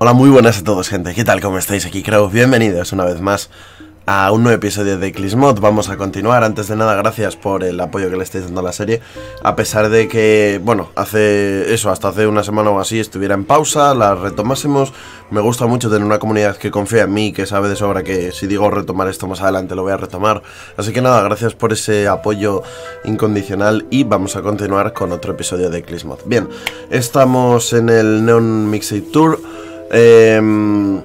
Hola, muy buenas a todos, gente. ¿Qué tal? ¿Cómo estáis? Aquí Crow. Bienvenidos una vez más a un nuevo episodio de Clismod. Vamos a continuar. Antes de nada, gracias por el apoyo que le estáis dando a la serie. A pesar de que, bueno, hace eso, hasta hace una semana o así estuviera en pausa, la retomásemos. Me gusta mucho tener una comunidad que confía en mí, que sabe de sobra que si digo retomar esto más adelante lo voy a retomar. Así que nada, gracias por ese apoyo incondicional y vamos a continuar con otro episodio de Clismod. Bien, estamos en el Neon Mixtape Tour. Em,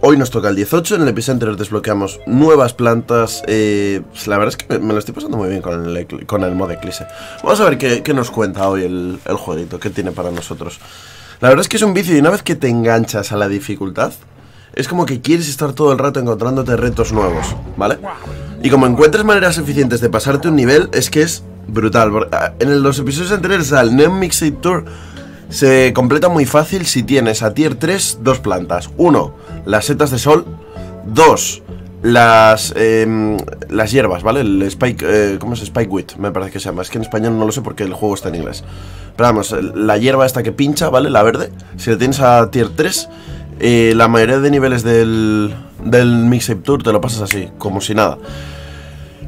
hoy nos toca el 18, en el epicentro desbloqueamos nuevas plantas. Eh, la verdad es que me, lo estoy pasando muy bien con el, con el mod Eclipse. Vamos a ver qué, nos cuenta hoy el, jueguito, qué tiene para nosotros. La verdad es que es un vicio y una vez que te enganchas a la dificultad, es como que quieres estar todo el rato encontrándote retos nuevos, ¿vale? Y como encuentres maneras eficientes de pasarte un nivel, es que es brutal. En los episodios anteriores al Neon Mixtape Tour se completa muy fácil si tienes a tier 3 dos plantas. Uno, las setas de sol. Dos, las, em, las hierbas, ¿vale? El Spike, eh, ¿cómo es? Spike Wheat, me parece que se llama. Es que en español no lo sé porque el juego está en inglés. Pero vamos, la hierba esta que pincha, ¿vale? La verde. Si la tienes a tier 3, eh, la mayoría de niveles del, del Mixtape Tour te lo pasas así, como si nada.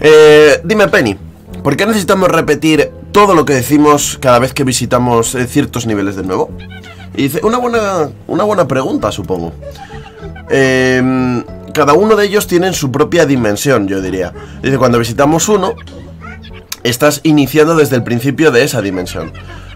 Eh, dime, Penny, ¿por qué necesitamos repetir todo lo que decimos cada vez que visitamos eh, ciertos niveles de nuevo? Dice, una buena, una buena pregunta, supongo. Em, cada uno de ellos tiene su propia dimensión, yo diría. Dice, cuando visitamos uno, estás iniciando desde el principio de esa dimensión.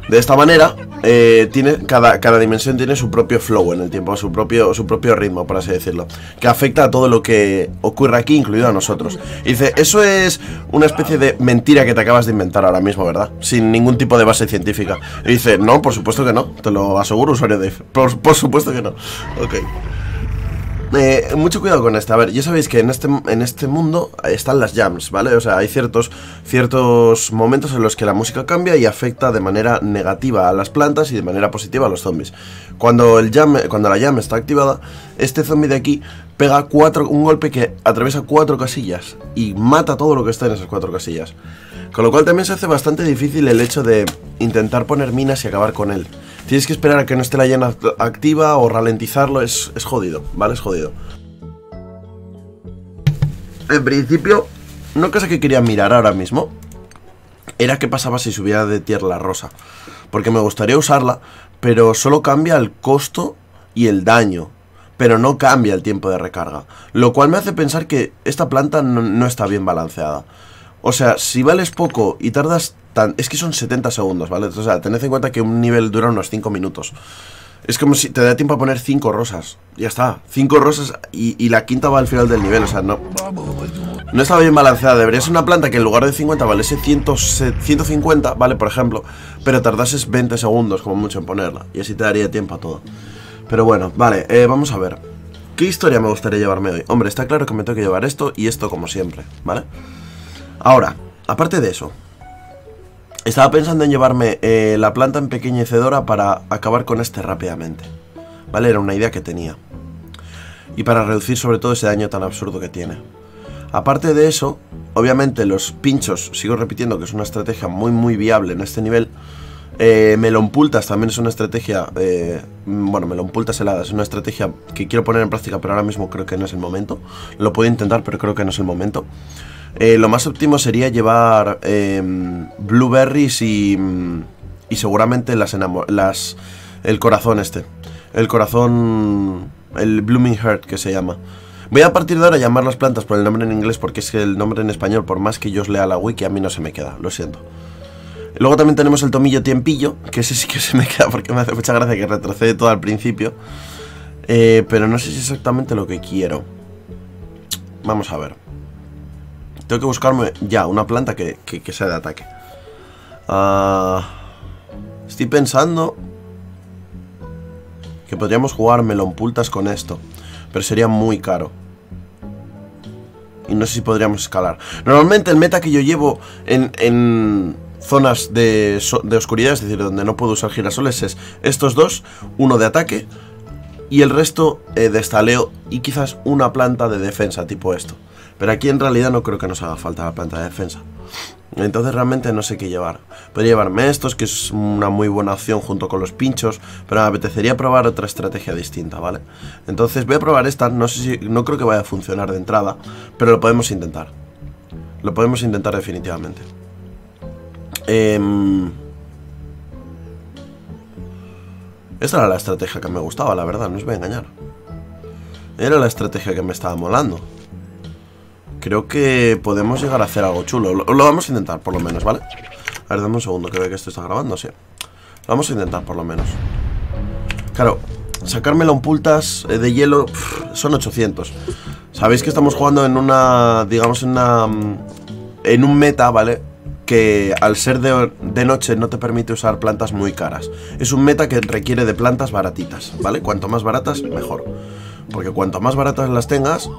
De esta manera, eh, tiene, cada, cada, dimensión tiene su propio flow en el tiempo, su propio, su propio ritmo, por así decirlo, que afecta a todo lo que ocurre aquí, incluido a nosotros. Y dice, eso es una especie de mentira que te acabas de inventar ahora mismo, ¿verdad? Sin ningún tipo de base científica. Y dice, no, por supuesto que no, te lo aseguro, usuario de Por, por supuesto que no. Ok. Eh, mucho cuidado con esto. A ver, ya sabéis que en este, en este mundo están las jams, ¿vale? O sea, hay ciertos, ciertos momentos en los que la música cambia y afecta de manera negativa a las plantas y de manera positiva a los zombies. Cuando, el jam, cuando la jam está activada, este zombie de aquí pega cuatro, un golpe que atraviesa cuatro casillas y mata todo lo que está en esas cuatro casillas. Con lo cual también se hace bastante difícil el hecho de intentar poner minas y acabar con él. Tienes que esperar a que no esté la llana activa o ralentizarlo, es, jodido, ¿vale? Es jodido. En principio, una cosa que quería mirar ahora mismo era qué pasaba si subiera de tierra la rosa. Porque me gustaría usarla, pero solo cambia el costo y el daño. Pero no cambia el tiempo de recarga. Lo cual me hace pensar que esta planta no está bien balanceada. O sea, si vales poco y tardas tan... Es que son 70 segundos, ¿vale? O sea, tened en cuenta que un nivel dura unos 5 minutos. Es como si te da tiempo a poner 5 rosas. Ya está. 5 rosas y, la quinta va al final del nivel. O sea, no... No está bien balanceada. Debería ser una planta que en lugar de 50 valiese 150, ¿vale? Por ejemplo. Pero tardases 20 segundos como mucho en ponerla. Y así te daría tiempo a todo. Pero bueno, vale. Eh, vamos a ver. ¿Qué historia me gustaría llevarme hoy? Hombre, está claro que me tengo que llevar esto y esto como siempre, ¿vale? Ahora, aparte de eso, estaba pensando en llevarme eh, la planta empequeñecedora para acabar con este rápidamente. ¿Vale? Era una idea que tenía. Y para reducir sobre todo ese daño tan absurdo que tiene. Aparte de eso, obviamente los pinchos, sigo repitiendo que es una estrategia muy muy viable en este nivel. Eh, Melompultas también es una estrategia, eh, bueno, Melompultas heladas es una estrategia que quiero poner en práctica, pero ahora mismo creo que no es el momento. Lo puedo intentar, pero creo que no es el momento. Eh, lo más óptimo sería llevar em, blueberries y, y seguramente las, las el corazón este. El corazón, el blooming heart que se llama. Voy a partir de ahora llamar las plantas por el nombre en inglés porque es que el nombre en español, por más que yo os lea la wiki, a mí no se me queda, lo siento. Luego también tenemos el tomillo tiempillo, que ese sí que se me queda porque me hace mucha gracia que retrocede todo al principio. Eh, pero no sé si es exactamente lo que quiero. Vamos a ver. Tengo que buscarme ya una planta que, sea de ataque. Ah, estoy pensando que podríamos jugar melonpultas con esto. Pero sería muy caro. Y no sé si podríamos escalar. Normalmente el meta que yo llevo en, zonas de, oscuridad, es decir, donde no puedo usar girasoles, es estos dos, uno de ataque y el resto eh, de estaleo y quizás una planta de defensa, tipo esto. Pero aquí en realidad no creo que nos haga falta la planta de defensa. Entonces realmente no sé qué llevar. Podría llevarme estos, que es una muy buena opción junto con los pinchos, pero me apetecería probar otra estrategia distinta, ¿vale? Entonces voy a probar esta, no sé si, no creo que vaya a funcionar de entrada, pero lo podemos intentar. Lo podemos intentar definitivamente. Em, esta era la estrategia que me gustaba, la verdad, no os voy a engañar. Era la estrategia que me estaba molando. Creo que podemos llegar a hacer algo chulo. Lo, vamos a intentar, por lo menos, ¿vale? A ver, dame un segundo que ve que esto está grabando, sí. Lo vamos a intentar, por lo menos. Claro, sacarme la pultas eh, de hielo son 800. Sabéis que estamos jugando en una, digamos, en una... Mm, en un meta, ¿vale? Que al ser de, de, noche no te permite usar plantas muy caras. Es un meta que requiere de plantas baratitas, ¿vale? Cuanto más baratas, mejor. Porque cuanto más baratas las tengas,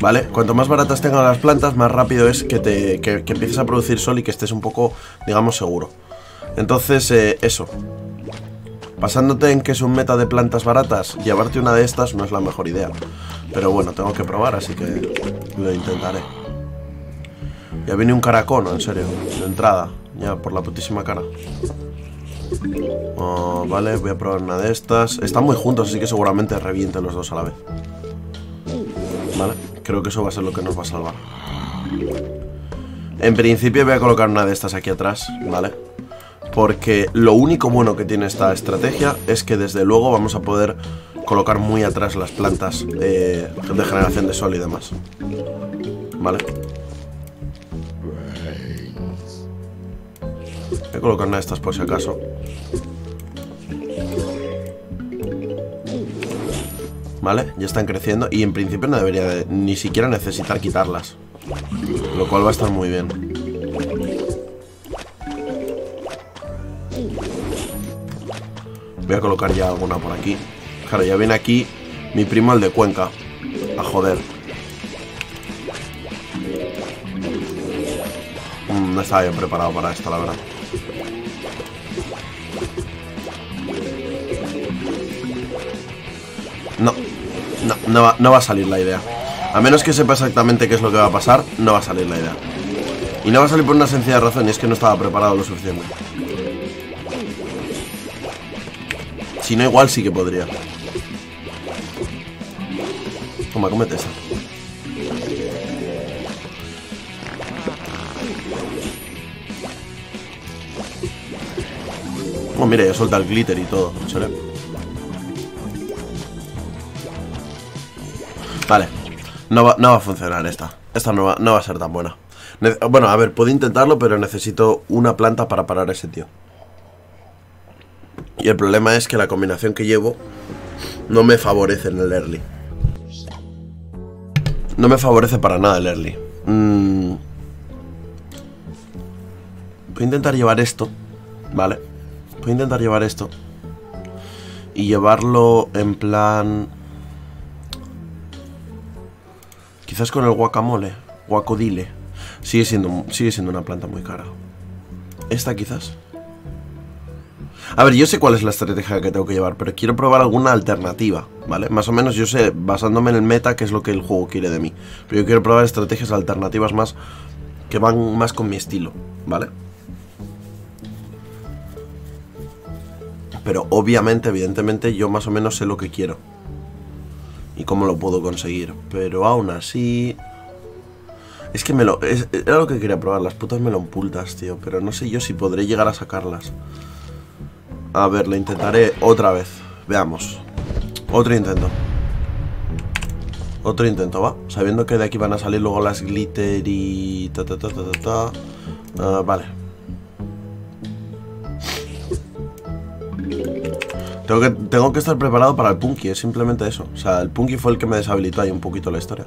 ¿Vale? Cuanto más baratas tengan las plantas, más rápido es que, te, que, empieces a producir sol y que estés un poco, digamos, seguro. Entonces, eh, eso. Pasándote en que es un meta de plantas baratas, llevarte una de estas no es la mejor idea. Pero bueno, tengo que probar, así que lo intentaré. Ya viene un caracono, en serio, de entrada, ya por la putísima cara. Oh, vale, voy a probar una de estas. Están muy juntos, así que seguramente revienten los dos a la vez. Vale. Creo que eso va a ser lo que nos va a salvar. En principio voy a colocar una de estas aquí atrás, ¿vale? Porque lo único bueno que tiene esta estrategia es que desde luego vamos a poder colocar muy atrás las plantas eh, de generación de sol y demás. ¿Vale? Voy a colocar una de estas por si acaso. ¿Vale? Ya están creciendo y en principio no debería ni siquiera necesitar quitarlas. Lo cual va a estar muy bien. Voy a colocar ya alguna por aquí. Claro, ya viene aquí mi primo el de Cuenca. A joder. Mm, no estaba bien preparado para esto, la verdad. No, no, no, va, a salir la idea. A menos que sepa exactamente qué es lo que va a pasar, no va a salir la idea. Y no va a salir por una sencilla razón, y es que no estaba preparado lo suficiente. Si no, igual sí que podría. Toma, comete esa. Oh, mira, ya suelta el glitter y todo. ¿En Vale. No va, no va a funcionar esta. Esta no va, no va a ser tan buena. bueno, a ver, puedo intentarlo, pero necesito una planta para parar a ese tío. Y el problema es que la combinación que llevo no me favorece en el early. No me favorece para nada el early. Mm. Voy a intentar llevar esto, ¿vale? Voy a intentar llevar esto. Y llevarlo en plan... Quizás con el guacamole, guacodile. Sigue siendo, sigue siendo una planta muy cara. Esta quizás. A ver, yo sé cuál es la estrategia que tengo que llevar, pero quiero probar alguna alternativa, ¿vale? Más o menos yo sé, basándome en el meta, qué es lo que el juego quiere de mí. Pero yo quiero probar estrategias alternativas más que van más con mi estilo, ¿vale? Pero obviamente, evidentemente, yo más o menos sé lo que quiero y cómo lo puedo conseguir. Pero aún así... Es que me lo... era lo que quería probar, las putas melompultas, tío. Pero no sé yo si podré llegar a sacarlas. A ver, lo intentaré otra vez. Veamos. Otro intento. Otro intento, ¿va? Sabiendo que de aquí van a salir luego las glitter y... Ta, ta, ta, ta, ta, ah, vale. Tengo que, tengo que estar preparado para el Punky, es simplemente eso. O sea, el Punky fue el que me deshabilitó ahí un poquito la historia.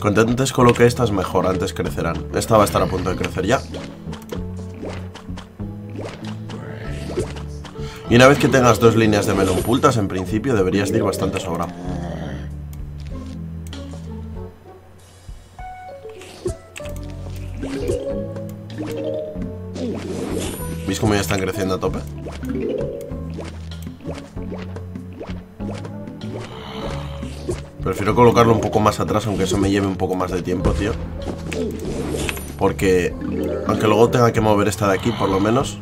Cuanto antes coloque estas, mejor, antes crecerán. Esta va a estar a punto de crecer ya. Y una vez que tengas dos líneas de melón ocultas, en principio deberías ir bastante sobrado. ¿Veis cómo ya están creciendo a tope? Prefiero colocarlo un poco más atrás, aunque eso me lleve un poco más de tiempo, tío. Porque, aunque luego tenga que mover esta de aquí, por lo menos,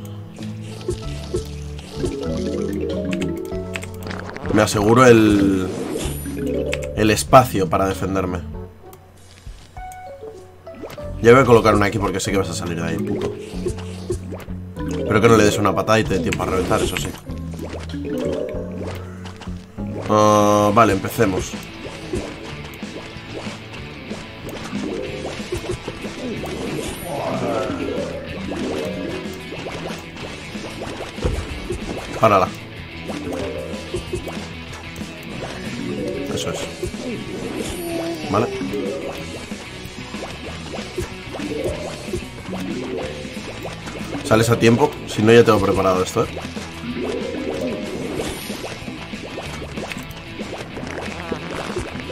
Me aseguro el... El espacio para defenderme. Ya voy a colocar una aquí porque sé que vas a salir de ahí, puto. Espero que no le des una patada y te dé tiempo a reventar, eso sí. Ah, vale, empecemos. Párala. Sales a tiempo, si no ya tengo preparado esto, ¿eh?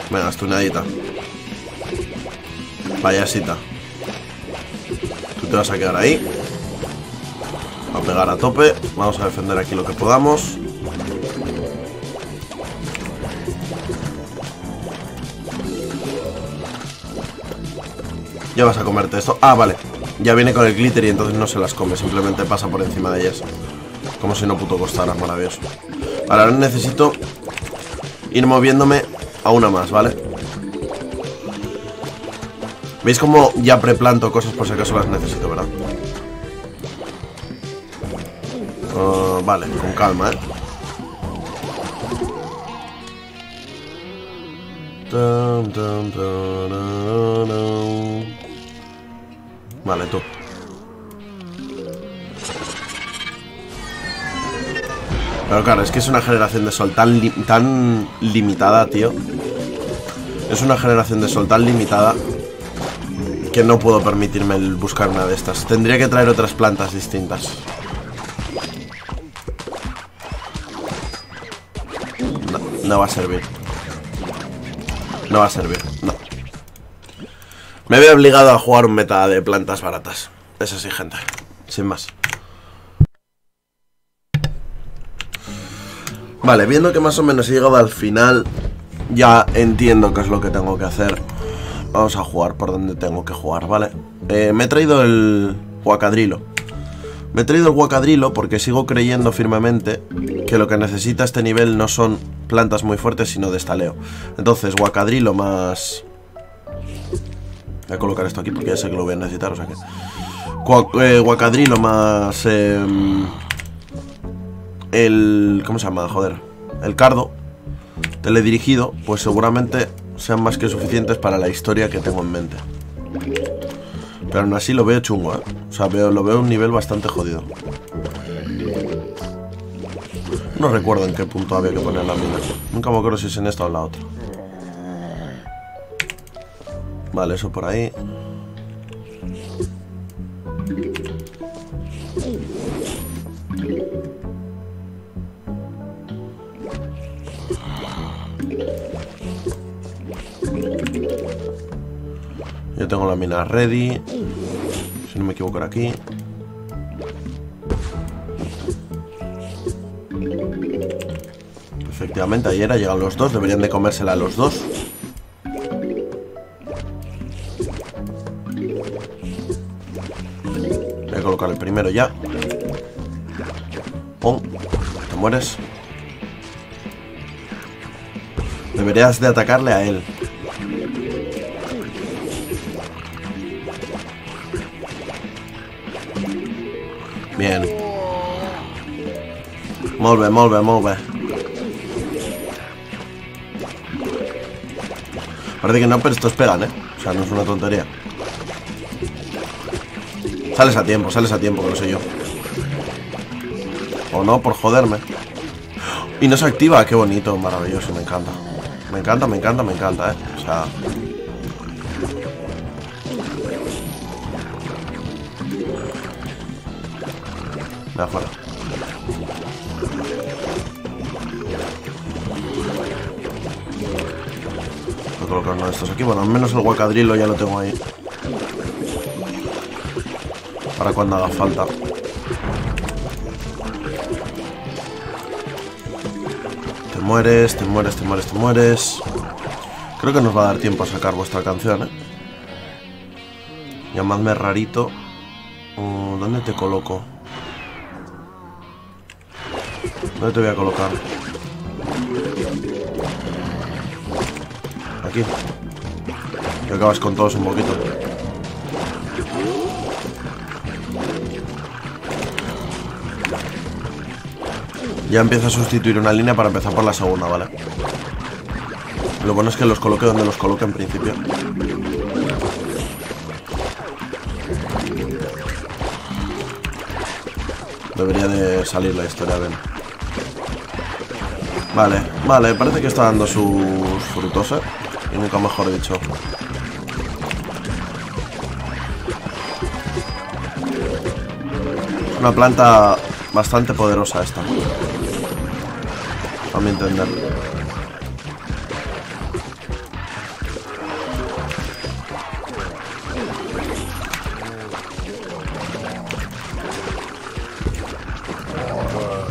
Venga, estunadita. Payasita. Tú te vas a quedar ahí. A pegar a tope. Vamos a defender aquí lo que podamos. Ya vas a comerte esto. Ah, vale. Ya viene con el glitter y entonces no se las come. Simplemente pasa por encima de ellas. Como si no puto costara. Maravilloso. Vale, ahora necesito ir moviéndome a una más, ¿vale? ¿Veis cómo ya preplanto cosas por si acaso las necesito, verdad? Uh, vale, con calma, ¿eh? Vale, tú. Pero claro, es que es una generación de sol tan, tan limitada, tío. Es una generación de sol tan limitada que no puedo permitirme el buscar una de estas. Tendría que traer otras plantas distintas. No, no va a servir. No va a servir, no. Me veo obligado a jugar un meta de plantas baratas. Es así, gente. Sin más. Vale, viendo que más o menos he llegado al final, ya entiendo qué es lo que tengo que hacer. Vamos a jugar por donde tengo que jugar, ¿vale? Eh, me he traído el guacadrilo. Me he traído el guacadrilo porque sigo creyendo firmemente que lo que necesita este nivel no son plantas muy fuertes, sino de estaleo. Entonces, guacadrilo más... Voy a colocar esto aquí porque ya sé que lo voy a necesitar, o sea que... Eh, guacadrilo más... Eh el... ¿Cómo se llama? Joder. El cardo teledirigido, pues seguramente sean más que suficientes para la historia que tengo en mente. Pero aún así lo veo chungo, ¿eh? O sea, lo veo a un nivel bastante jodido. No recuerdo en qué punto había que poner la mina. Nunca me acuerdo si es en esta o en la otra. Vale, eso por ahí. Yo tengo la mina ready. Si no me equivoco, era aquí. Efectivamente, ayer ha llegado los dos. Deberían de comérsela a los dos. Colocar el primero ya. ¡Pum! Te mueres. Deberías de atacarle a él. Bien. Molt bé, molt. Parece que no, pero estos pegan, ¿eh? O sea, no es una tontería. Sales a tiempo, sales a tiempo, que lo sé yo. O no, por joderme. Y no se activa, qué bonito, maravilloso, me encanta. Me encanta, me encanta, me encanta, ¿eh? O sea... Voy a colocar uno de estos aquí. Bueno, al menos el guacadrilo ya lo tengo ahí para cuando haga falta. Te mueres, te mueres, te mueres, te mueres. Creo que nos va a dar tiempo a sacar vuestra canción, ¿eh? Llamadme rarito. Mm, ¿Dónde te coloco? ¿Dónde te voy a colocar? Aquí. Que acabas con todos un poquito. Ya empieza a sustituir una línea para empezar por la segunda, ¿vale? Lo bueno es que los coloque donde los coloque en principio. Debería de salir la historia, ven. Vale, vale, parece que está dando sus frutos, ¿eh? Y nunca mejor dicho. Una planta bastante poderosa esta. A mi entender.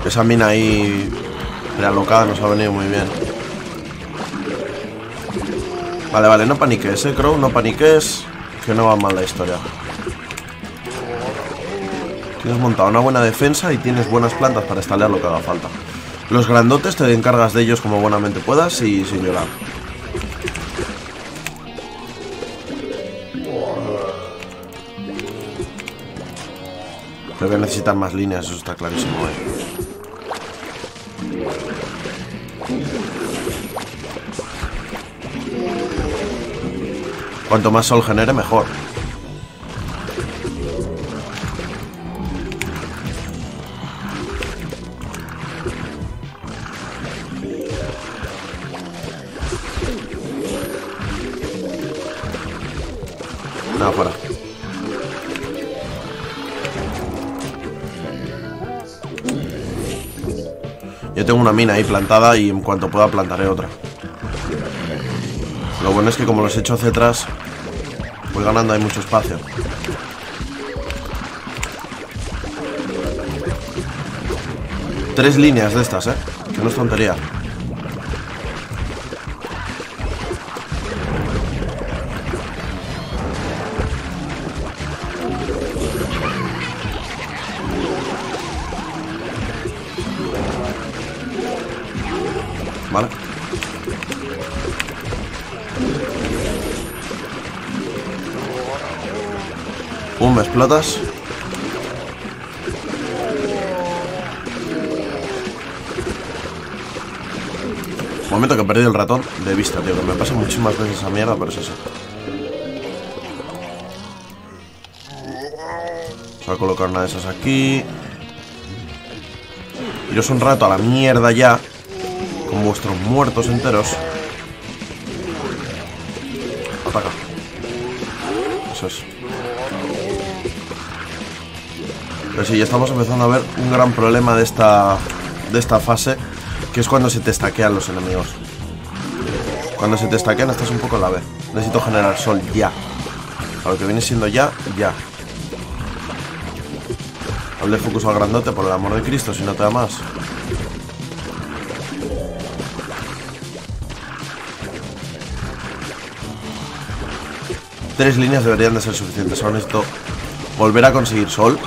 Esa mina ahí realocada nos ha venido muy bien. Vale, vale, no paniques, eh, Crow, no paniques. Que no va mal la historia. Tienes montado una buena defensa y tienes buenas plantas para estalear lo que haga falta. Los grandotes te encargas de ellos como buenamente puedas y sin llorar. Creo que necesitan más líneas, eso está clarísimo, eh. Cuanto más sol genere, mejor. Mina ahí plantada y en cuanto pueda plantaré otra. Lo bueno es que como los he hecho hacia atrás, voy ganando ahí mucho espacio. Tres líneas de estas, ¿eh? Que no es tontería. Explotas. Momento que he perdido el ratón de vista, tío. Que me pasa muchísimas veces esa mierda, pero es eso. Voy a colocar una de esas aquí. Iros un rato a la mierda ya. Con vuestros muertos enteros. Pero sí, estamos empezando a ver un gran problema de esta, de esta fase, que es cuando se te estaquean los enemigos. Cuando se te estaquean estás un poco en la vez. Necesito generar sol ya. A lo que viene siendo ya, ya. Hable focus al grandote, por el amor de Cristo, si no te da más. Tres líneas deberían de ser suficientes. Ahora necesito volver a conseguir sol.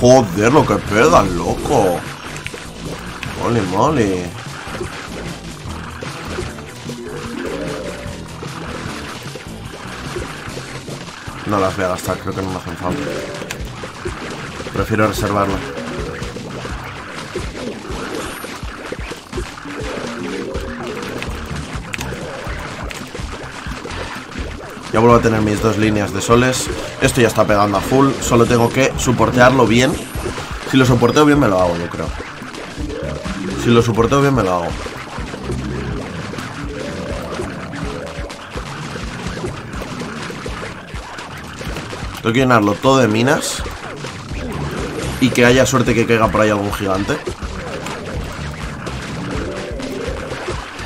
Joder, lo que pegan, loco. Mole, mole. No las voy a gastar, creo que no me hacen falta. Prefiero reservarla. Vuelvo a tener mis dos líneas de soles. Esto ya está pegando a full. Solo tengo que soportearlo bien. Si lo soporteo bien me lo hago, yo creo. Si lo soporteo bien me lo hago. Tengo que llenarlo todo de minas. Y que haya suerte que caiga por ahí algún gigante.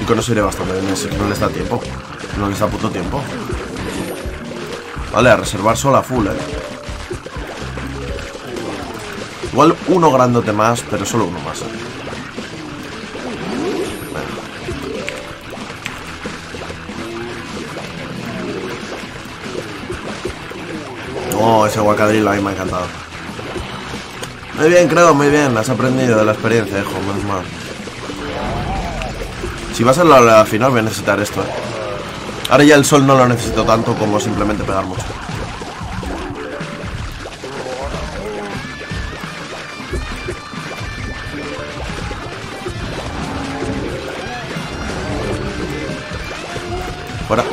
Y con eso iré bastante bien. No les da tiempo. No les da puto tiempo. Vale, a reservar solo a full, eh. Igual uno grandote más, pero solo uno más. eh. No, ese guacadrilo a mí me ha encantado. Muy bien, creo, muy bien. Has aprendido de la experiencia, hijo, menos mal. Si vas a la, la final voy a necesitar esto, eh. Ahora ya el sol no lo necesito tanto como simplemente pegar mucho. Fuera.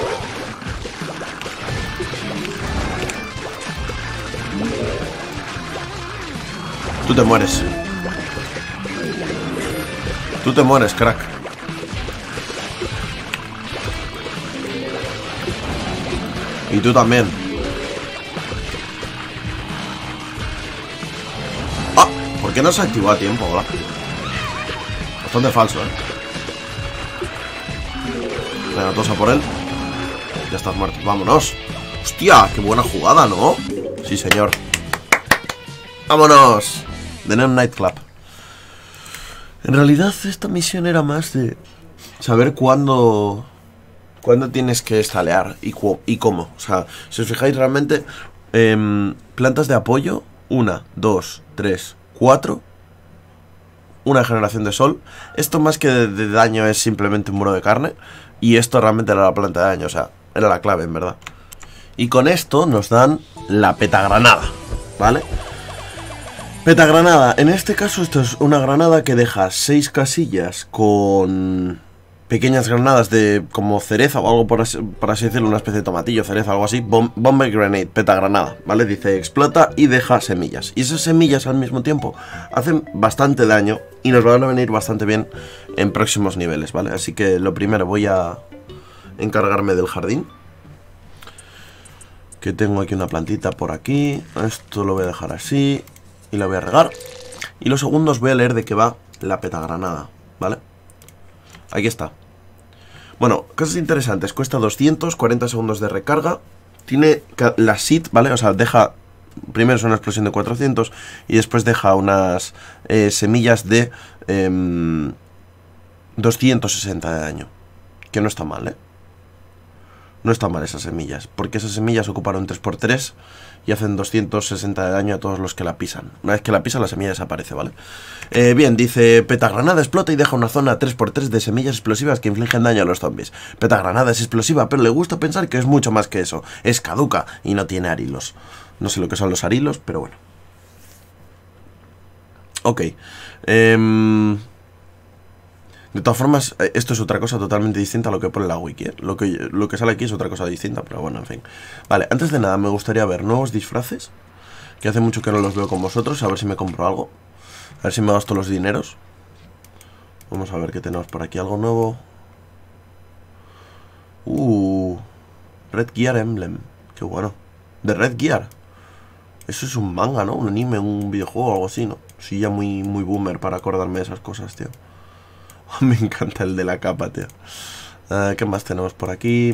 Tú te mueres. Tú te mueres, crack. Tú también. Ah, ¿por qué no se activó a tiempo, hola? Bastante falso, eh. Venga, todos a por él. Ya estás muerto. Vámonos. Hostia, qué buena jugada, ¿no? Sí, señor. Vámonos. The Neon Nightclub. En realidad, esta misión era más de saber cuándo. Cuándo tienes que estalear y, cómo. O sea, si os fijáis realmente, em, plantas de apoyo: una, dos, tres, cuatro. Una generación de sol. Esto más que de, de daño es simplemente un muro de carne. Y esto realmente era la planta de daño. O sea, era la clave, en verdad. Y con esto nos dan la petagranada. ¿Vale? Petagranada. En este caso, esto es una granada que deja seis casillas con pequeñas granadas de como cereza o algo por así, por decirlo, una especie de tomatillo, cereza, algo así. Bom- bomber grenade, petagranada, ¿vale? Dice explota y deja semillas. Y esas semillas al mismo tiempo hacen bastante daño y nos van a venir bastante bien en próximos niveles, ¿vale? Así que lo primero voy a encargarme del jardín. Que tengo aquí una plantita por aquí. Esto lo voy a dejar así. Y la voy a regar. Y los segundos voy a leer de qué va la petagranada, ¿vale? Aquí está. Bueno, cosas interesantes. Cuesta 240 segundos de recarga. Tiene la SIT, ¿vale? O sea, deja... Primero es una explosión de 400 y después deja unas eh, semillas de em, 260 de daño. Que no está mal, ¿eh? No están mal esas semillas, porque esas semillas ocupan un 3x3 y hacen 260 de daño a todos los que la pisan. Una vez que la pisan, la semilla desaparece, ¿vale? Eh, bien, dice, Petagranada explota y deja una zona 3x3 de semillas explosivas que infligen daño a los zombies. Petagranada es explosiva, pero le gusta pensar que es mucho más que eso. Es caduca y no tiene arilos. No sé lo que son los arilos, pero bueno. Ok. Em, de todas formas, eh, esto es otra cosa totalmente distinta a lo que pone la wiki. ¿eh? Lo, que, lo que sale aquí es otra cosa distinta, pero bueno, en fin. Vale, antes de nada me gustaría ver nuevos disfraces. Que hace mucho que no los veo con vosotros. A ver si me compro algo. A ver si me gasto los dineros. Vamos a ver qué tenemos por aquí. Algo nuevo. Uh. Red Gear Emblem. Qué bueno. De Red Gear. Eso es un manga, ¿no? Un anime, un videojuego algo así, ¿no? Sí, ya muy, muy boomer para acordarme de esas cosas, tío. Me encanta el de la capa, tío. ¿Qué más tenemos por aquí?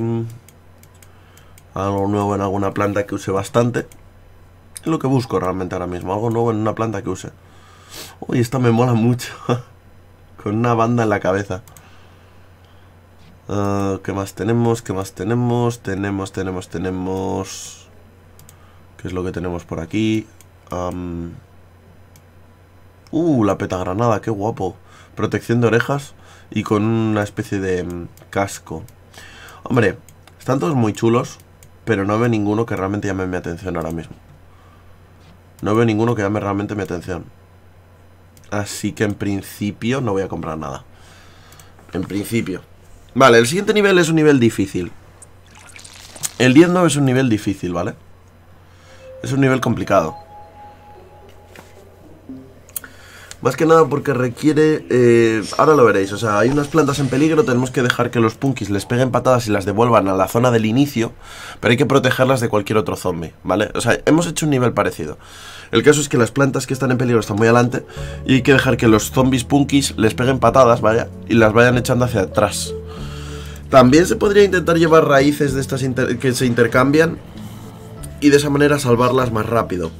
Algo nuevo en alguna planta que use bastante. Es lo que busco realmente ahora mismo. Algo nuevo en una planta que use. Uy, esta me mola mucho. Con una banda en la cabeza. ¿Qué más tenemos? ¿Qué más tenemos? Tenemos, tenemos, tenemos... ¿Qué es lo que tenemos por aquí? Am, Uh, la petagranada, qué guapo. Protección de orejas y con una especie de mm, casco. Hombre, están todos muy chulos, pero no veo ninguno que realmente llame mi atención ahora mismo. No veo ninguno que llame realmente mi atención. Así que en principio no voy a comprar nada. En principio. Vale, el siguiente nivel es un nivel difícil. El 10 no es un nivel difícil, ¿vale? Es un nivel complicado. Más que nada porque requiere... eh, ahora lo veréis, o sea, hay unas plantas en peligro, tenemos que dejar que los punkis les peguen patadas y las devuelvan a la zona del inicio, pero hay que protegerlas de cualquier otro zombie, ¿vale? O sea, hemos hecho un nivel parecido. El caso es que las plantas que están en peligro están muy adelante y hay que dejar que los zombies punkis les peguen patadas, vaya, y las vayan echando hacia atrás. También se podría intentar llevar raíces de estas que se intercambian y de esa manera salvarlas más rápido.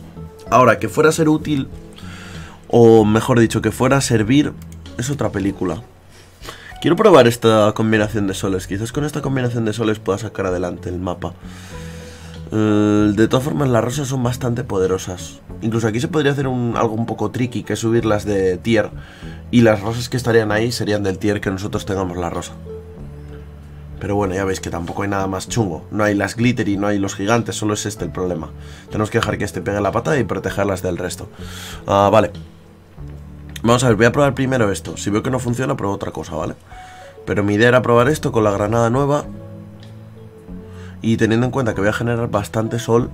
Ahora, que fuera a ser útil, o mejor dicho, que fuera a servir, es otra película. Quiero probar esta combinación de soles. Quizás con esta combinación de soles pueda sacar adelante el mapa. Eh, de todas formas, las rosas son bastante poderosas. Incluso aquí se podría hacer algo un poco tricky, que es subirlas de tier. Y las rosas que estarían ahí serían del tier que nosotros tengamos la rosa. Pero bueno, ya veis que tampoco hay nada más chungo. No hay las glitter y no hay los gigantes, solo es este el problema. Tenemos que dejar que este pegue la patada y protegerlas del resto. Ah, vale. Vamos a ver, voy a probar primero esto. Si veo que no funciona, pruebo otra cosa, ¿vale? Pero mi idea era probar esto con la granada nueva. Y teniendo en cuenta que voy a generar bastante sol.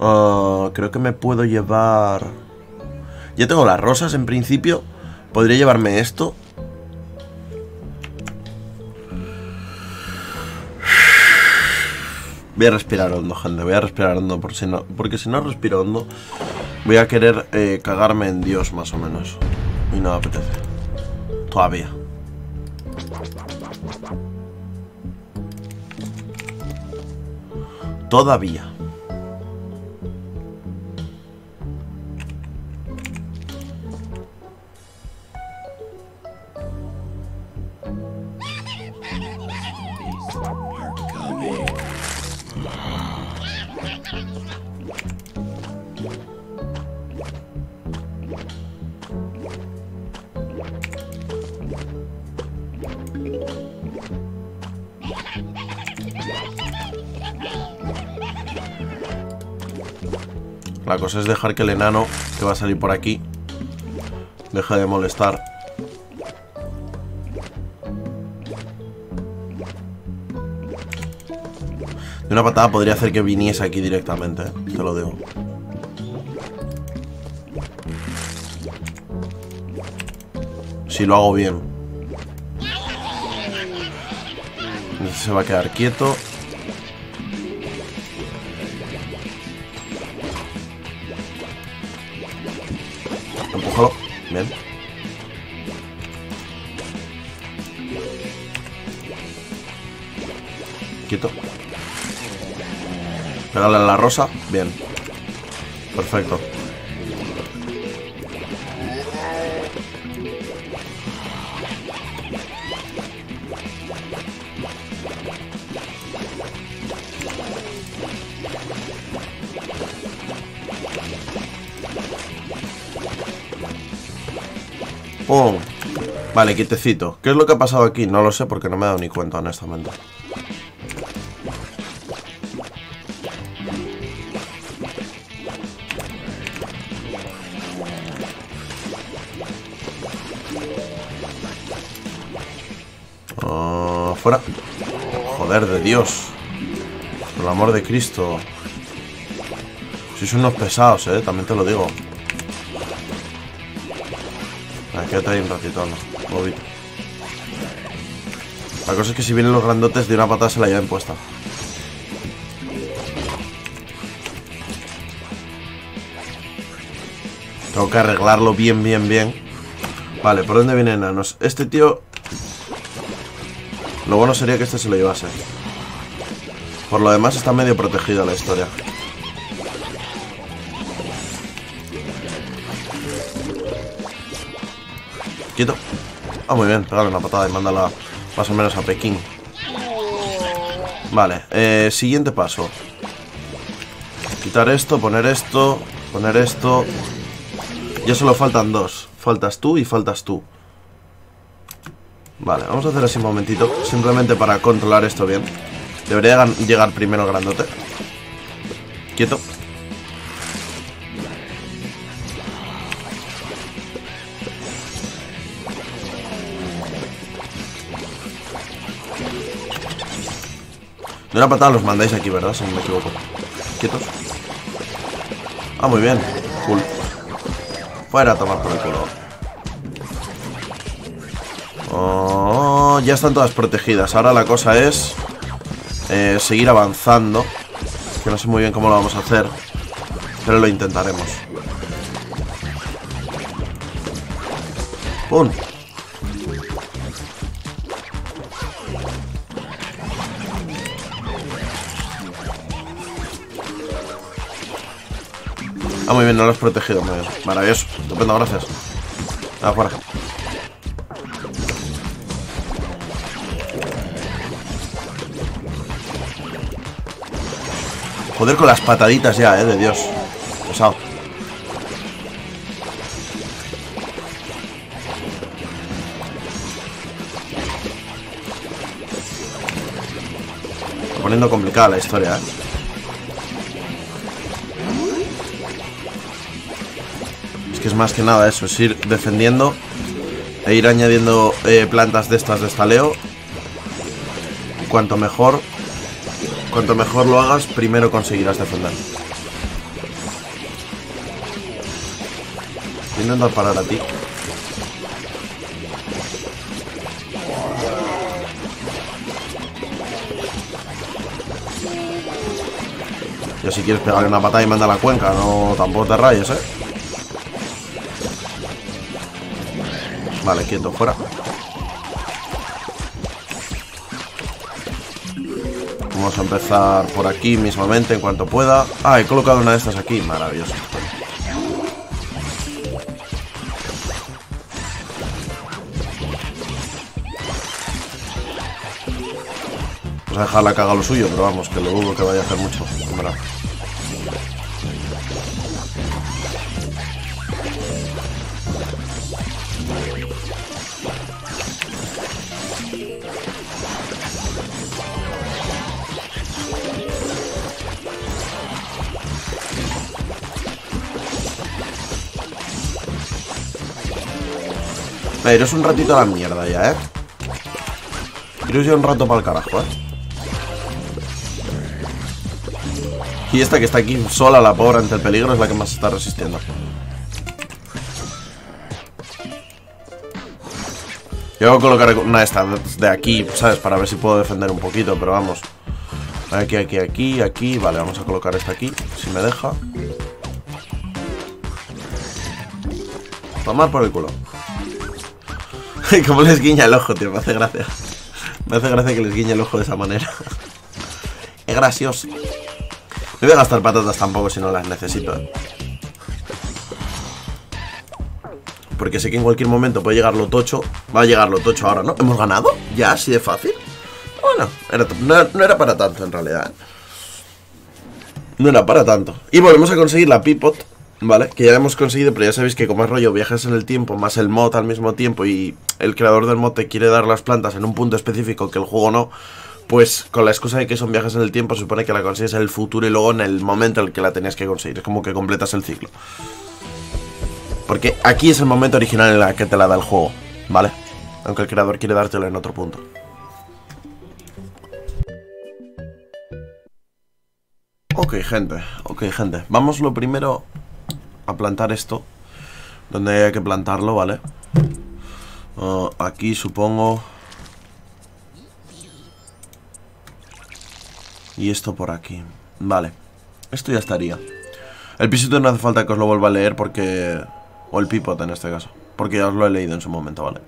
Ah, creo que me puedo llevar... Ya tengo las rosas en principio. Podría llevarme esto Voy a respirar hondo, gente. Voy a respirar hondo. Por si porque si no respiro hondo, voy a querer eh, cagarme en Dios, más o menos. Y no me apetece. Todavía. Todavía. La cosa es dejar que el enano que va a salir por aquí deje de molestar. De una patada podría hacer que viniese aquí directamente, ¿eh? te lo digo. Si lo hago bien. Se va a quedar quieto. Pégale a la rosa. Bien. Perfecto. Vale, quietecito. ¿Qué es lo que ha pasado aquí? No lo sé porque no me he dado ni cuenta, honestamente. Fuera. Joder de Dios. Por el amor de Cristo. Sois unos pesados, eh. También te lo digo. Quédate ahí un ratito, anda. La cosa es que si vienen los grandotes de una patada se la llevan puesta. Tengo que arreglarlo bien, bien, bien. Vale, ¿por dónde vienen enanos? Este tío... Lo bueno sería que este se lo llevase. Por lo demás está medio protegido la historia. Quieto. Ah, muy bien. Pégale una patada y mándala más o menos a Pekín. Vale. Eh, siguiente paso. Quitar esto, poner esto, poner esto. Ya solo faltan dos. Faltas tú y faltas tú. Vale, vamos a hacer así un momentito. Simplemente para controlar esto bien. Debería llegar primero grandote. Quieto. De una patada los mandáis aquí, ¿verdad? Si no me equivoco. Quietos. Ah, muy bien. Cool. Fuera a tomar por el culo. Oh, ya están todas protegidas. Ahora la cosa es eh, seguir avanzando. Que no sé muy bien cómo lo vamos a hacer. Pero lo intentaremos. ¡Pum! Ah, muy bien, no lo has protegido, muy bien. Maravilloso, estupendo, gracias. Ah, fuera. Joder con las pataditas ya, eh, de Dios. Pesado. Está poniendo complicada la historia, eh. Es que es más que nada eso, es ir defendiendo e ir añadiendo eh, plantas de estas de estaleo. Y cuanto mejor, cuanto mejor lo hagas, primero conseguirás defender. Voy a intentar parar a ti. Yo si quieres pegarle una patada y manda a la cuenca, no tampoco te rayes, ¿eh? Vale, quieto, fuera. Vamos a empezar por aquí mismamente en cuanto pueda. Ah, he colocado una de estas aquí. Maravilloso. Vamos a dejarla que haga lo suyo, pero vamos, que lo dudo que vaya a hacer mucho. A iros un ratito a la mierda ya, ¿eh? Iros ya un rato para el carajo, ¿eh? Y esta que está aquí sola, la pobre, ante el peligro, es la que más está resistiendo. Yo voy a colocar una de estas de aquí, ¿sabes? Para ver si puedo defender un poquito, pero vamos. Aquí, aquí, aquí, aquí. Vale, vamos a colocar esta aquí, si me deja. Tomar por el culo. Como les guiña el ojo, tío, me hace gracia. Me hace gracia que les guiñe el ojo de esa manera. es gracioso. No voy a gastar patatas tampoco si no las necesito. ¿eh? Porque sé que en cualquier momento puede llegar lo tocho. Va a llegar lo tocho ahora, ¿no? ¿Hemos ganado? ¿Ya? ¿Así de fácil? Bueno, era- no, era- no era para tanto en realidad. ¿eh? No era para tanto. Y volvemos a conseguir la Pipot, ¿vale? Que ya hemos conseguido, pero ya sabéis que como es rollo viajes en el tiempo, más el mod al mismo tiempo y el creador del mod te quiere dar las plantas en un punto específico que el juego no, pues con la excusa de que son viajes en el tiempo, supone que la consigues en el futuro y luego en el momento en el que la tenías que conseguir. Es como que completas el ciclo. Porque aquí es el momento original en el que te la da el juego, ¿vale? Aunque el creador quiere dártelo en otro punto. Ok, gente, ok, gente. Vamos lo primero plantar esto. Donde hay que plantarlo, ¿vale? Ah, aquí supongo. Y esto por aquí. Vale. Esto ya estaría. El pisito no hace falta que os lo vuelva a leer porque... O el pipot en este caso. Porque ya os lo he leído en su momento, ¿vale?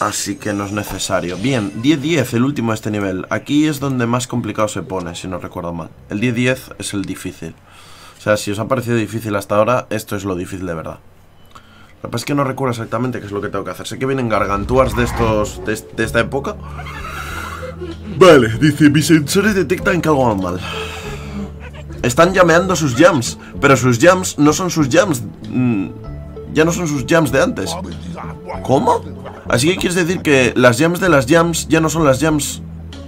Así que no es necesario. Bien, 10-10, el último de este nivel. Aquí es donde más complicado se pone, si no recuerdo mal. El 10-10 es el difícil. O sea, si os ha parecido difícil hasta ahora, esto es lo difícil de verdad. Lo que pasa es que no recuerdo exactamente qué es lo que tengo que hacer. Sé que vienen gargantúas de estos. de, esta época. Vale, dice, mis sensores detectan que algo va mal. Están llameando sus jams, pero sus jams no son sus jams. mm, ya no son sus jams de antes. ¿Cómo? Así que quieres decir que las jams de las jams ya no son las jams.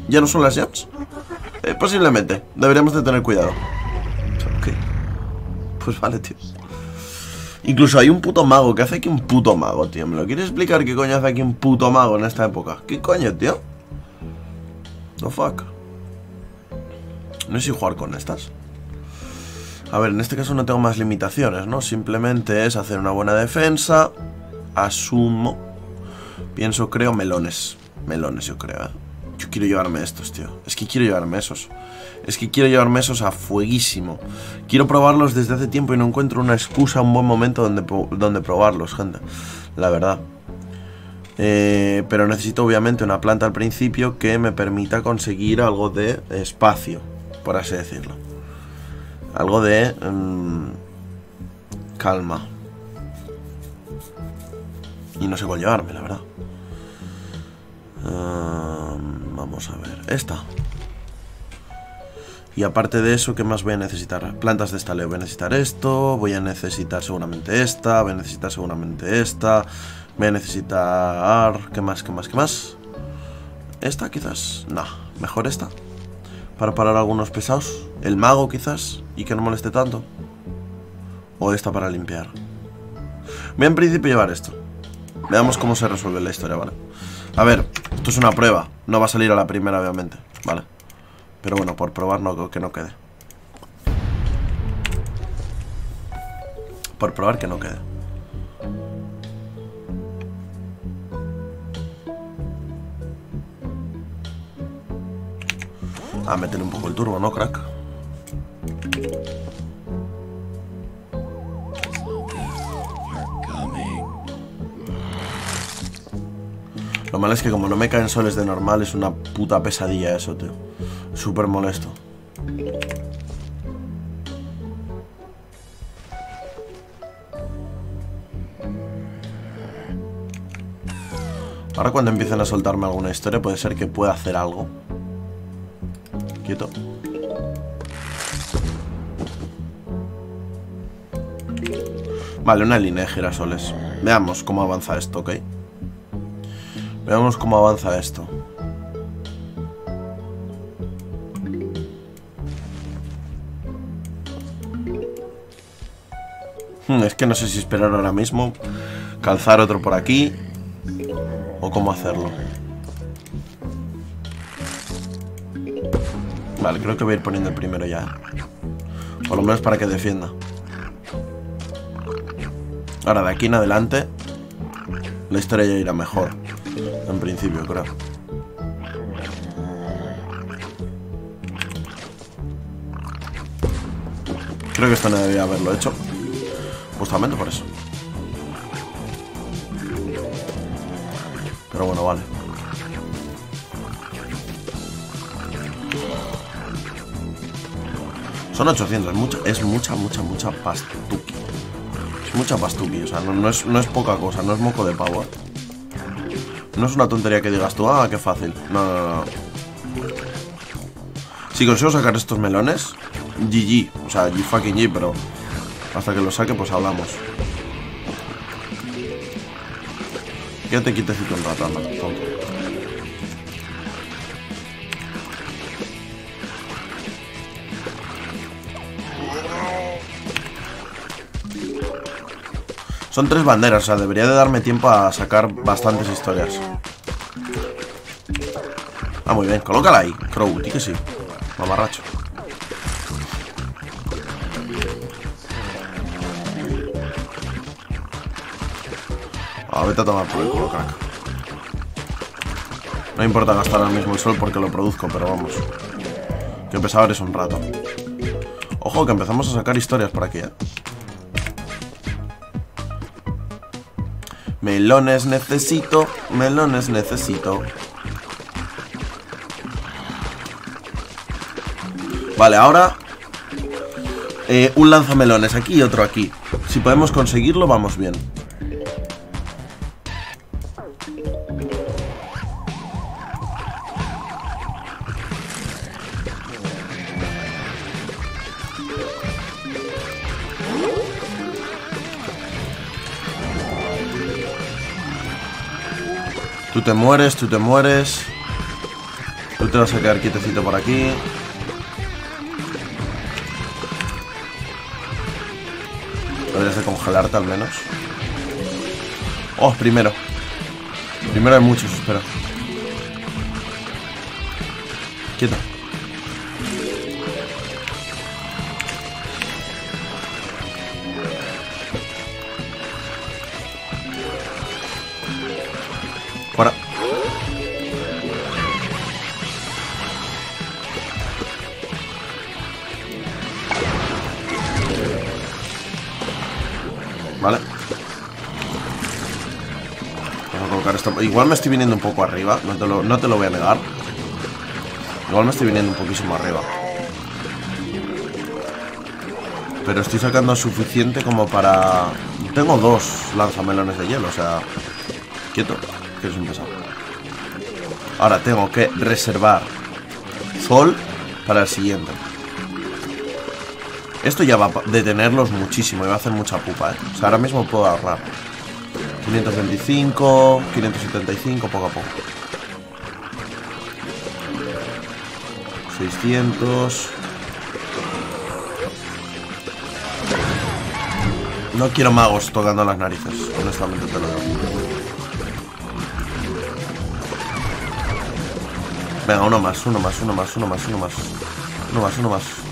¿Ya no son las jams? Eh, posiblemente. Deberíamos de tener cuidado. Pues vale, tío. Incluso hay un puto mago. ¿Qué hace aquí un puto mago, tío? ¿Me lo quieres explicar qué coño hace aquí un puto mago en esta época? ¿Qué coño, tío? No fuck. No sé si jugar con estas. A ver, en este caso no tengo más limitaciones, ¿no? Simplemente es hacer una buena defensa. Asumo. Pienso, creo, melones. Melones, yo creo, ¿eh? Yo quiero llevarme estos, tío. Es que quiero llevarme esos. Es que quiero llevarme esos a fueguísimo. Quiero probarlos desde hace tiempo y no encuentro una excusa, un buen momento donde, donde probarlos, gente. La verdad. Eh, pero necesito obviamente una planta al principio que me permita conseguir algo de espacio, por así decirlo. Algo de... mm, calma. Y no sé cuál llevarme, la verdad. Vamos a ver. Esta. Y aparte de eso, ¿qué más voy a necesitar? Plantas de estaleo. Voy a necesitar esto. Voy a necesitar seguramente esta. Voy a necesitar seguramente esta. Voy a necesitar... ¿Qué más? ¿Qué más? ¿Qué más? ¿Esta quizás? No, mejor esta. Para parar algunos pesados. El mago quizás. Y que no moleste tanto. O esta para limpiar. Voy a en principio llevar esto. Veamos cómo se resuelve la historia, ¿vale? A ver, esto es una prueba. No va a salir a la primera, obviamente. ¿Vale? Pero bueno, por probar no, que no quede. Por probar que no quede. A meterle un poco el turbo, ¿no, crack? Lo malo es que como no me caen soles de normal es una puta pesadilla eso, tío. Súper molesto. Ahora cuando empiecen a soltarme alguna historia puede ser que pueda hacer algo. Quieto. Vale, una línea de girasoles. Veamos cómo avanza esto, ¿ok? Veamos cómo avanza esto. Hmm, es que no sé si esperar ahora mismo, calzar otro por aquí o cómo hacerlo. Vale, creo que voy a ir poniendo el primero ya. Por lo menos para que defienda. Ahora, de aquí en adelante, la historia ya irá mejor. En principio, creo. Creo que esto no debía haberlo hecho. Justamente por eso. Pero bueno, vale. Son 800, es mucha, es mucha, mucha, mucha pastuki. Es mucha pastuki, o sea, no, es, no es poca cosa, no es moco de pavo. No es una tontería que digas tú, ah, qué fácil. No, no, no. Si consigo sacar estos melones, GG. O sea, G fucking G, pero hasta que lo saque, pues hablamos. Quédate quitecito un rato, anda, tonto. Son tres banderas, o sea, debería de darme tiempo a sacar bastantes historias. Ah, muy bien, colócala ahí, Crow, di que sí. Mamarracho. Ah, vete a tomar por el culo, crack. No importa gastar ahora mismo el sol porque lo produzco, pero vamos. Que pesado eres un rato. Ojo, que empezamos a sacar historias por aquí, ¿eh? Melones necesito, melones necesito. Vale, ahora eh, un lanzamelones aquí y otro aquí. Si podemos conseguirlo, vamos bien. Te mueres, tú te mueres. Tú te vas a quedar quietecito por aquí. Deberías de congelarte al menos. Oh, primero. Primero hay muchos, espera. Quieto. Igual me estoy viniendo un poco arriba. No te, lo, voy a negar. Igual me estoy viniendo un poquísimo arriba. Pero estoy sacando suficiente como para... Tengo dos lanzamelones de hielo, o sea... Quieto, que es un pesado. Ahora tengo que reservar sol para el siguiente. Esto ya va a detenerlos muchísimo y va a hacer mucha pupa, ¿eh? O sea, ahora mismo puedo ahorrar. 525, 575, poco a poco. 600... No quiero magos tocando las narices, honestamente te lo digo. Venga, uno más, uno más, uno más, uno más, uno más. Uno más, uno más.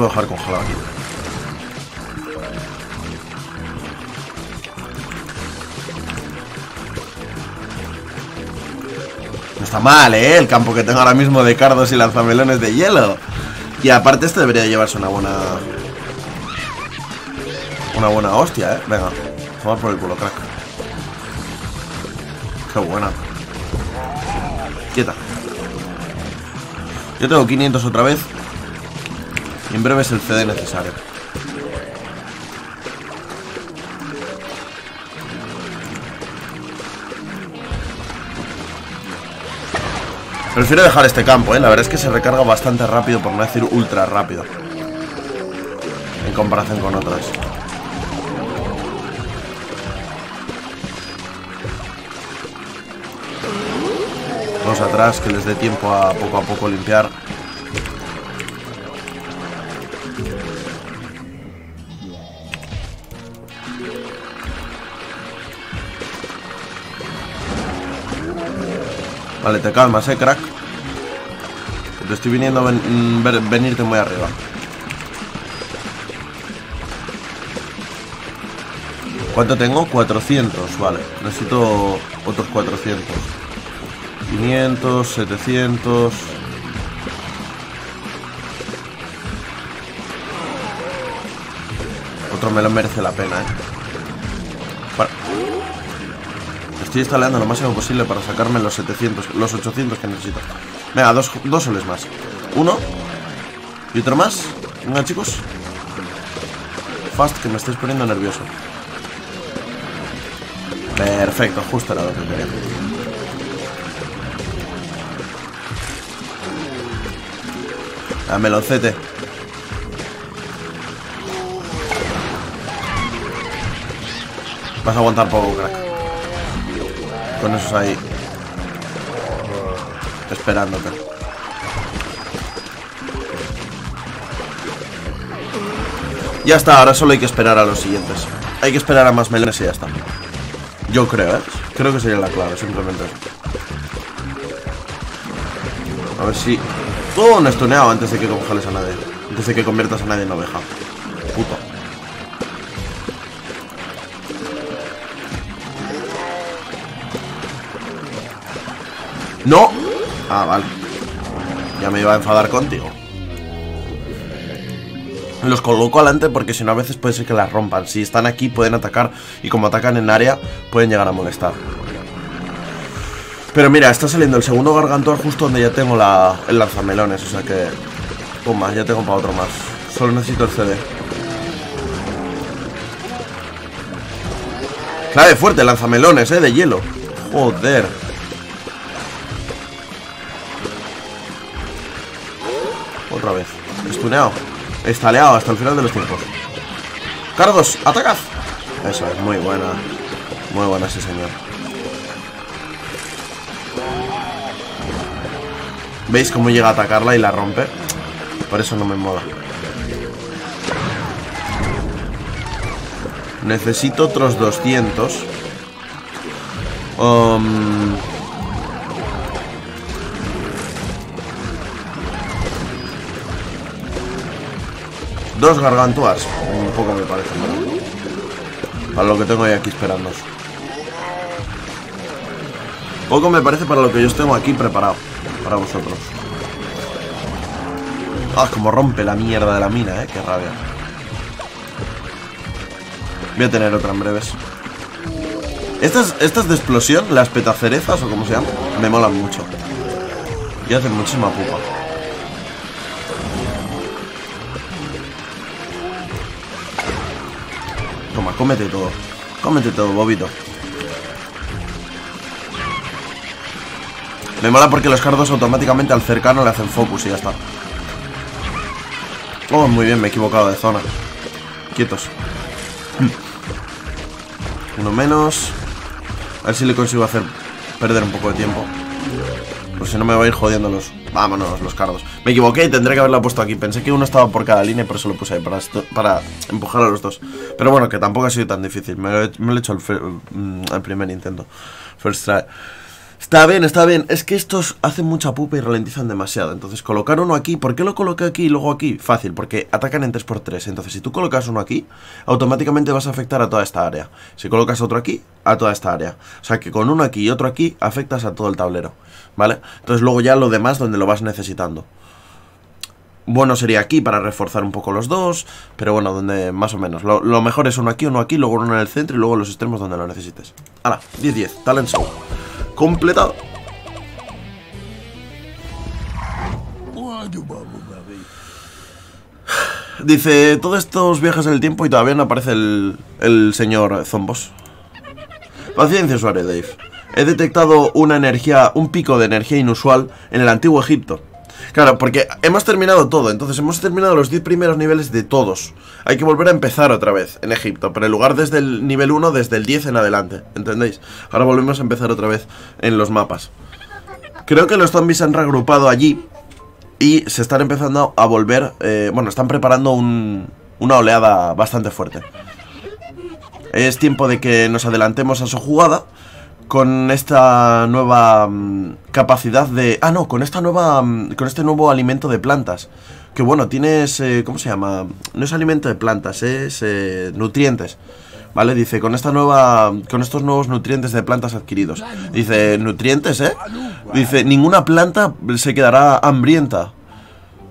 Puedo dejar congelado aquí. No está mal, ¿eh? El campo que tengo ahora mismo de cardos y lanzamelones de hielo. Y aparte este debería llevarse una buena... Una buena hostia, ¿eh? Venga, tomar por el culo, crack. Qué buena. Quieta. Yo tengo 500 otra vez. Y en breve es el CD necesario. Prefiero dejar este campo, ¿eh? La verdad es que se recarga bastante rápido, por no decir ultra rápido. En comparación con otras. Dos atrás, que les dé tiempo a poco a poco limpiar. Vale, te calmas, eh, crack. Te estoy viniendo a ven mm, venirte muy arriba. ¿Cuánto tengo? 400, vale. Necesito otros 400. 500, 700... Otro me lo merece la pena, eh. Estoy instalando lo máximo posible para sacarme los 700, los 800 que necesito. Venga, dos, dos soles más. Uno. Y otro más. Venga, chicos. Fast, que me estáis poniendo nervioso. Perfecto, justo era lo que quería. A meloncete. Vas a aguantar poco, crack. Con esos ahí. Esperándote. Ya está, ahora solo hay que esperar a los siguientes. Hay que esperar a más melones y ya está. Yo creo, ¿eh? Creo que sería la clave, simplemente. A ver si... Todo un estuneado antes de que congeles a nadie. Antes de que conviertas a nadie en oveja. Puto. ¡No! Ah, vale. Ya me iba a enfadar contigo. Los coloco adelante porque si no a veces puede ser que las rompan. Si están aquí pueden atacar y como atacan en área pueden llegar a molestar. Pero mira, está saliendo el segundo gargantor justo donde ya tengo la, el lanzamelones. O sea que... Pumba, ya tengo para otro más. Solo necesito el CD. Clave fuerte, lanzamelones, eh, de hielo. Joder. Estuneado. Estaleado hasta el final de los tiempos. Cargos, atacad. Eso es, muy buena. Muy buena ese señor. ¿Veis cómo llega a atacarla y la rompe? Por eso no me mola. Necesito otros 200. Um, Dos gargantuas. Un poco me parece, ¿no? Para lo que tengo aquí esperando. Poco me parece para lo que yo tengo aquí preparado. Para vosotros. Ah, como rompe la mierda de la mina, eh. Qué rabia. Voy a tener otra en breves. Estas, estas de explosión, las petacerezas o como se llaman, me molan mucho. Y hacen muchísima pupa. Cómete todo. Cómete todo, bobito. Me mola porque los cardos automáticamente al cercano le hacen focus y ya está. Oh, muy bien, me he equivocado de zona. Quietos. Uno menos. A ver si le consigo hacer perder un poco de tiempo. Pues si no me va a ir jodiendo los... Vámonos, los cardos. Me equivoqué y tendré que haberla puesto aquí. Pensé que uno estaba por cada línea y por eso lo puse ahí, para, para empujar a los dos. Pero bueno, que tampoco ha sido tan difícil. Me lo he, hecho el, mm, el primer intento. First try. Está bien, está bien. Es que estos hacen mucha pupa y ralentizan demasiado. Entonces, colocar uno aquí. ¿Por qué lo coloqué aquí y luego aquí? Fácil, porque atacan en 3x3. Entonces, si tú colocas uno aquí, automáticamente vas a afectar a toda esta área. Si colocas otro aquí, a toda esta área. O sea que con uno aquí y otro aquí, afectas a todo el tablero. ¿Vale? Entonces, luego ya lo demás donde lo vas necesitando. Bueno sería aquí para reforzar un poco los dos, pero bueno, donde más o menos. Lo, mejor es uno aquí, uno aquí, luego uno en el centro y luego los extremos donde lo necesites. Hala, 10-10, talent show completado. Dice, todos estos viajes en el tiempo y todavía no aparece el, señor Zombos. Paciencia, usuario Dave. He detectado una energía, un pico de energía inusual en el antiguo Egipto. Claro, porque hemos terminado todo, entonces hemos terminado los 10 primeros niveles de todos. Hay que volver a empezar otra vez en Egipto, pero en lugar desde el nivel 1, desde el 10 en adelante, ¿entendéis? Ahora volvemos a empezar otra vez en los mapas. Creo que los zombies se han reagrupado allí y se están empezando a volver, eh, bueno, están preparando una oleada bastante fuerte. Es tiempo de que nos adelantemos a su jugada con esta nueva mm, capacidad de... Ah, no, con esta nueva... Mm, con este nuevo alimento de plantas. Que bueno, tienes... Eh, ¿Cómo se llama? No es alimento de plantas, es eh, nutrientes. ¿Vale? Dice, con esta nueva... Con estos nuevos nutrientes de plantas adquiridos. Dice, nutrientes, ¿eh? Dice, ninguna planta se quedará hambrienta.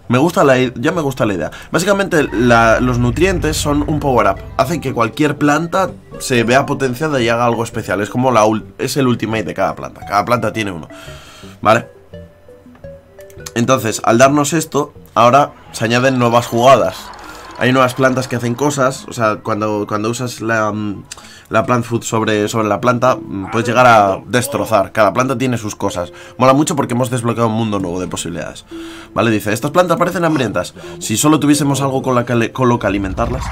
Me gusta la ya me gusta la idea. Básicamente los nutrientes son un power up. Hacen que cualquier planta se vea potenciada y haga algo especial. Es como la es el ultimate de cada planta. Cada planta tiene uno. ¿Vale? Entonces, al darnos esto, ahora se añaden nuevas jugadas. Hay nuevas plantas que hacen cosas. O sea, cuando, cuando usas la, mm, la plant food sobre, sobre la planta, mm, puedes llegar a destrozar. Cada planta tiene sus cosas. Mola mucho porque hemos desbloqueado un mundo nuevo de posibilidades. Vale, dice, estas plantas parecen hambrientas. Si solo tuviésemos algo con, la que, con lo que alimentarlas.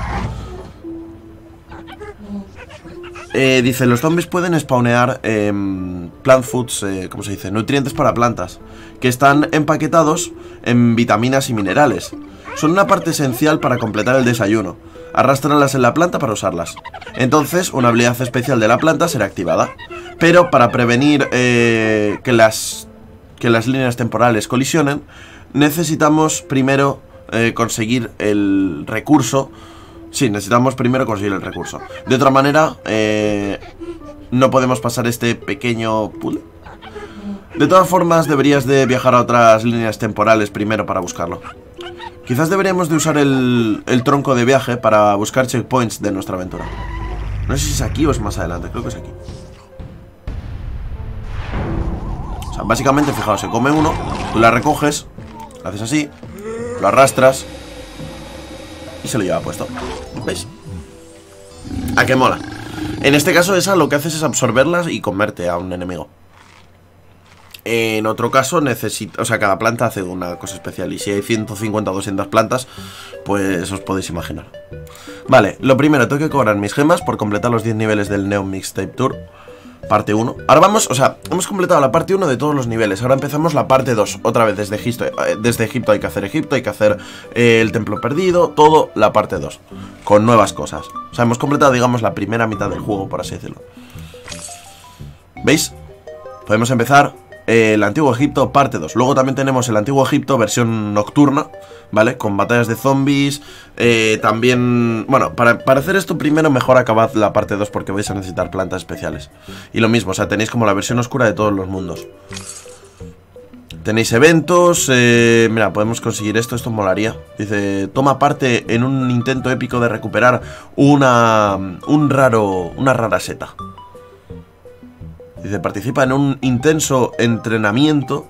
Eh, dice, los zombies pueden spawnear em, plant foods, eh, ¿cómo se dice? Nutrientes para plantas, que están empaquetados en vitaminas y minerales. Son una parte esencial para completar el desayuno. Arrastrarlas en la planta para usarlas. Entonces, una habilidad especial de la planta será activada. Pero para prevenir eh, que, las, que las líneas temporales colisionen, necesitamos primero eh, conseguir el recurso. Sí, necesitamos primero conseguir el recurso. De otra manera, eh, no podemos pasar este pequeño puzzle. De todas formas, deberías de viajar a otras líneas temporales primero para buscarlo. Quizás deberíamos de usar el, tronco de viaje para buscar checkpoints de nuestra aventura. No sé si es aquí o es más adelante, creo que es aquí. O sea, básicamente, fijaos, se come uno, tú la recoges, haces así, lo arrastras y se lo lleva puesto. ¿Veis? ¿A qué mola? En este caso esa lo que haces es absorberlas y comerte a un enemigo. En otro caso, necesita, o sea, cada planta hace una cosa especial. Y si hay 150 o 200 plantas, pues os podéis imaginar. Vale, lo primero, tengo que cobrar mis gemas por completar los 10 niveles del Neon Mixtape Tour. Parte 1. Ahora vamos, o sea, hemos completado la parte 1 de todos los niveles. Ahora empezamos la parte 2. Otra vez desde Egipto, eh, desde Egipto hay que hacer Egipto, hay que hacer eh, el templo perdido, todo la parte 2. Con nuevas cosas. O sea, hemos completado, digamos, la primera mitad del juego, por así decirlo. ¿Veis? Podemos empezar el Antiguo Egipto parte 2. Luego también tenemos el Antiguo Egipto versión nocturna, ¿vale? Con batallas de zombies, eh, también... Bueno, para, hacer esto primero mejor acabad la parte 2 porque vais a necesitar plantas especiales. Y lo mismo, o sea, tenéis como la versión oscura de todos los mundos. Tenéis eventos, eh, mira, podemos conseguir esto, esto molaría. Dice, toma parte en un intento épico de recuperar una, un raro, una rara seta. Dice, participa en un intenso entrenamiento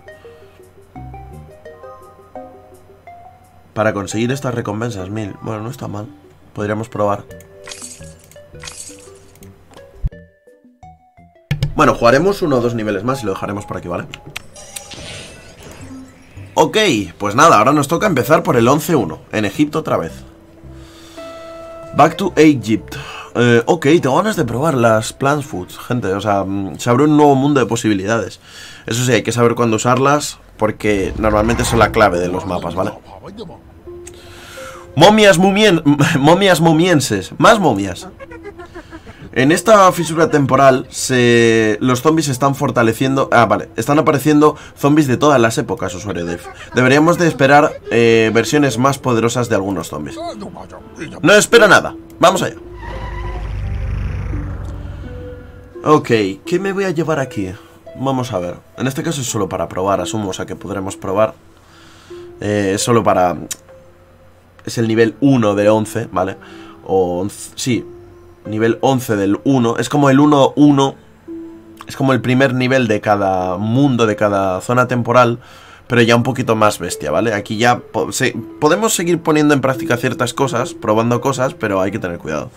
para conseguir estas recompensas. Mil. Bueno, no está mal. Podríamos probar. Bueno, jugaremos uno o dos niveles más y lo dejaremos por aquí, ¿vale? Ok, pues nada, ahora nos toca empezar por el 11-1, en Egipto otra vez. Back to Egypt. Eh, ok, tengo ganas de probar las plant foods, gente. O sea, mm, se abre un nuevo mundo de posibilidades. Eso sí, hay que saber cuándo usarlas, porque normalmente son la clave de los mapas, ¿vale? Momias, mumien momias mumienses. Más momias. En esta fisura temporal, se... los zombies están fortaleciendo... Ah, vale. Están apareciendo zombies de todas las épocas, usuario Dev. Deberíamos de esperar eh, versiones más poderosas de algunos zombies. No espero nada. Vamos allá. Ok, ¿qué me voy a llevar aquí? Vamos a ver. En este caso es solo para probar, asumo, o sea que podremos probar. Eh, es solo para... Es el nivel 1 de 11, ¿vale? O... Sí, nivel 11 del 1. Es como el 1-1. Es como el primer nivel de cada mundo, de cada zona temporal. Pero ya un poquito más bestia, ¿vale? Aquí ya podemos seguir poniendo en práctica ciertas cosas, probando cosas, pero hay que tener cuidado.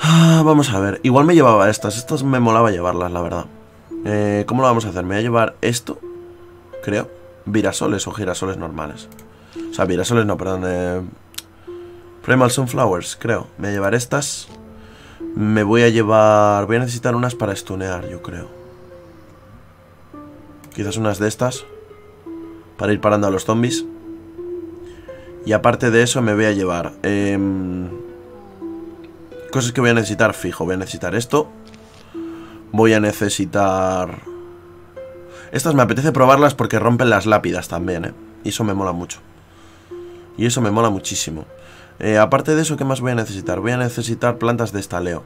Ah, vamos a ver. Igual me llevaba estas. Estas me molaba llevarlas, la verdad. Eh, ¿Cómo lo vamos a hacer? Me voy a llevar esto, creo. Virasoles o girasoles normales. O sea, virasoles no, perdón. Eh, Primal Sunflowers, creo. Me voy a llevar estas. Me voy a llevar... Voy a necesitar unas para stunear, yo creo. Quizás unas de estas. Para ir parando a los zombies. Y aparte de eso me voy a llevar... Em, cosas que voy a necesitar fijo. Voy a necesitar esto. Voy a necesitar... Estas me apetece probarlas porque rompen las lápidas también, ¿eh? Y eso me mola mucho. Y eso me mola muchísimo. Eh, aparte de eso, ¿qué más voy a necesitar? Voy a necesitar plantas de estaleo.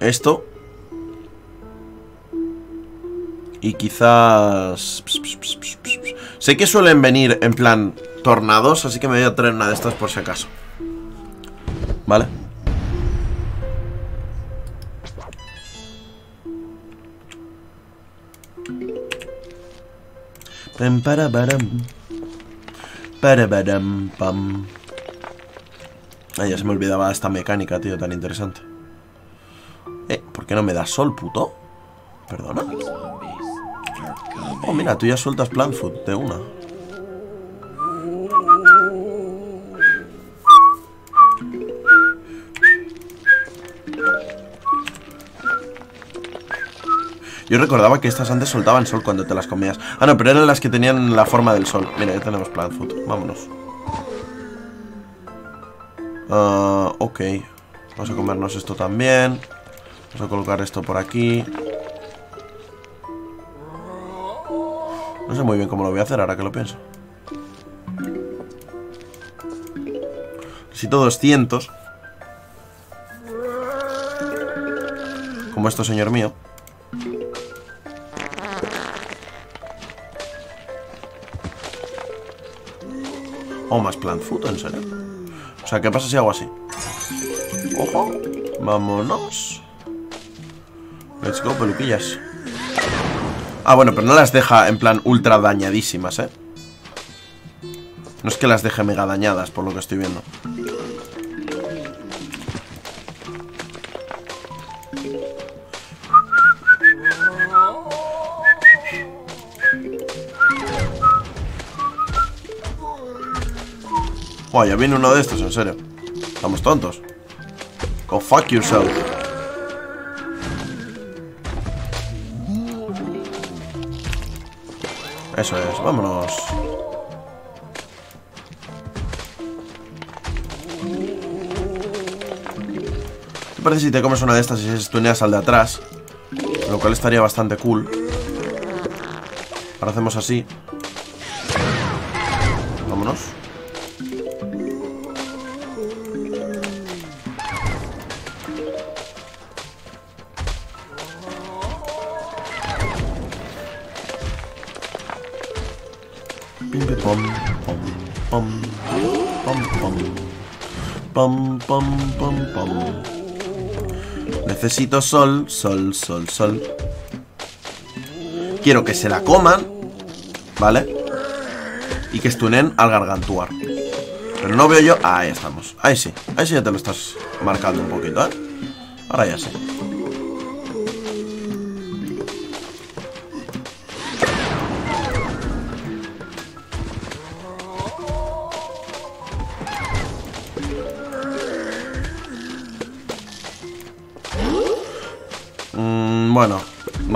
Esto. Y quizás... Sé que suelen venir en plan tornados, así que me voy a traer una de estas por si acaso. ¿Vale? para, para. Pam. Ah, ya se me olvidaba esta mecánica, tío, tan interesante. Eh, ¿por qué no me das sol, puto? ¿Perdona? Oh, mira, tú ya sueltas plant food de una. Yo recordaba que estas antes soltaban sol cuando te las comías. Ah, no, pero eran las que tenían la forma del sol. Mira, ya tenemos plant food. Vámonos. Uh, ok. Vamos a comernos esto también. Vamos a colocar esto por aquí. Sé muy bien cómo lo voy a hacer ahora que lo pienso. Necesito 200. Como esto, señor mío. O más plant food, en serio. O sea, ¿qué pasa si hago así? Ojo. Vámonos. Let's go, peluquillas. Ah, bueno, pero no las deja en plan ultra dañadísimas, ¿eh? No es que las deje mega dañadas, por lo que estoy viendo. Oh, ya viene uno de estos, en serio. Estamos tontos. Go fuck yourself. Eso es, vámonos. ¿Qué parece si te comes una de estas y estuneas al de atrás? Lo cual estaría bastante cool. Ahora hacemos así. Necesito sol, sol, sol, sol. Quiero que se la coman, ¿vale? Y que estunen al gargantuar. Pero no veo yo... ahí estamos. Ahí sí. Ahí sí ya te lo estás marcando un poquito, ¿eh? Ahora ya sí.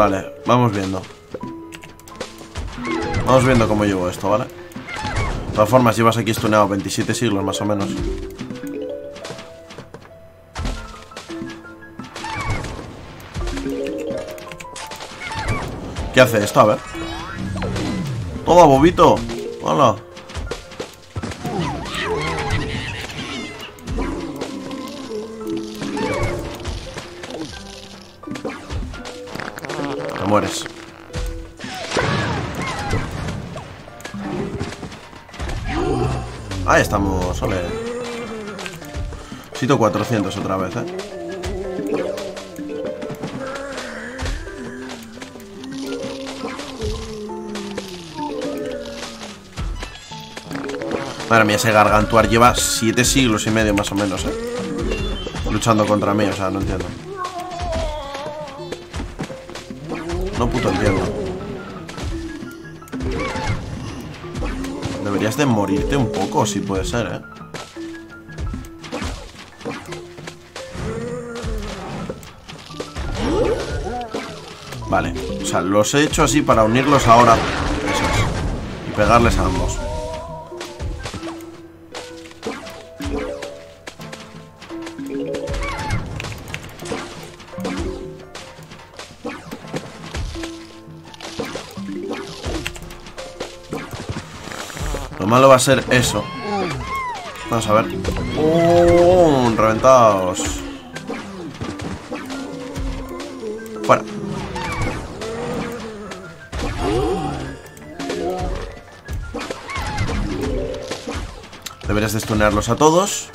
Vale, vamos viendo. Vamos viendo cómo llevo esto, ¿vale? De todas formas, llevas aquí estuneado 27 siglos más o menos. ¿Qué hace esto? A ver. Toma, bobito. Hola. Ahí estamos, ole. Sito 400 otra vez, ¿eh? Madre mía, ese gargantuar lleva 7 siglos y medio más o menos, ¿eh? Luchando contra mí, o sea, no entiendo. Puto. Deberías de morirte un poco, si puede ser, ¿eh? Vale, o sea, los he hecho así para unirlos ahora Y pegarles a ambos va a ser eso. Vamos a ver. ¡Oh! Reventados. Fuera. Deberías de stunearlos a todos.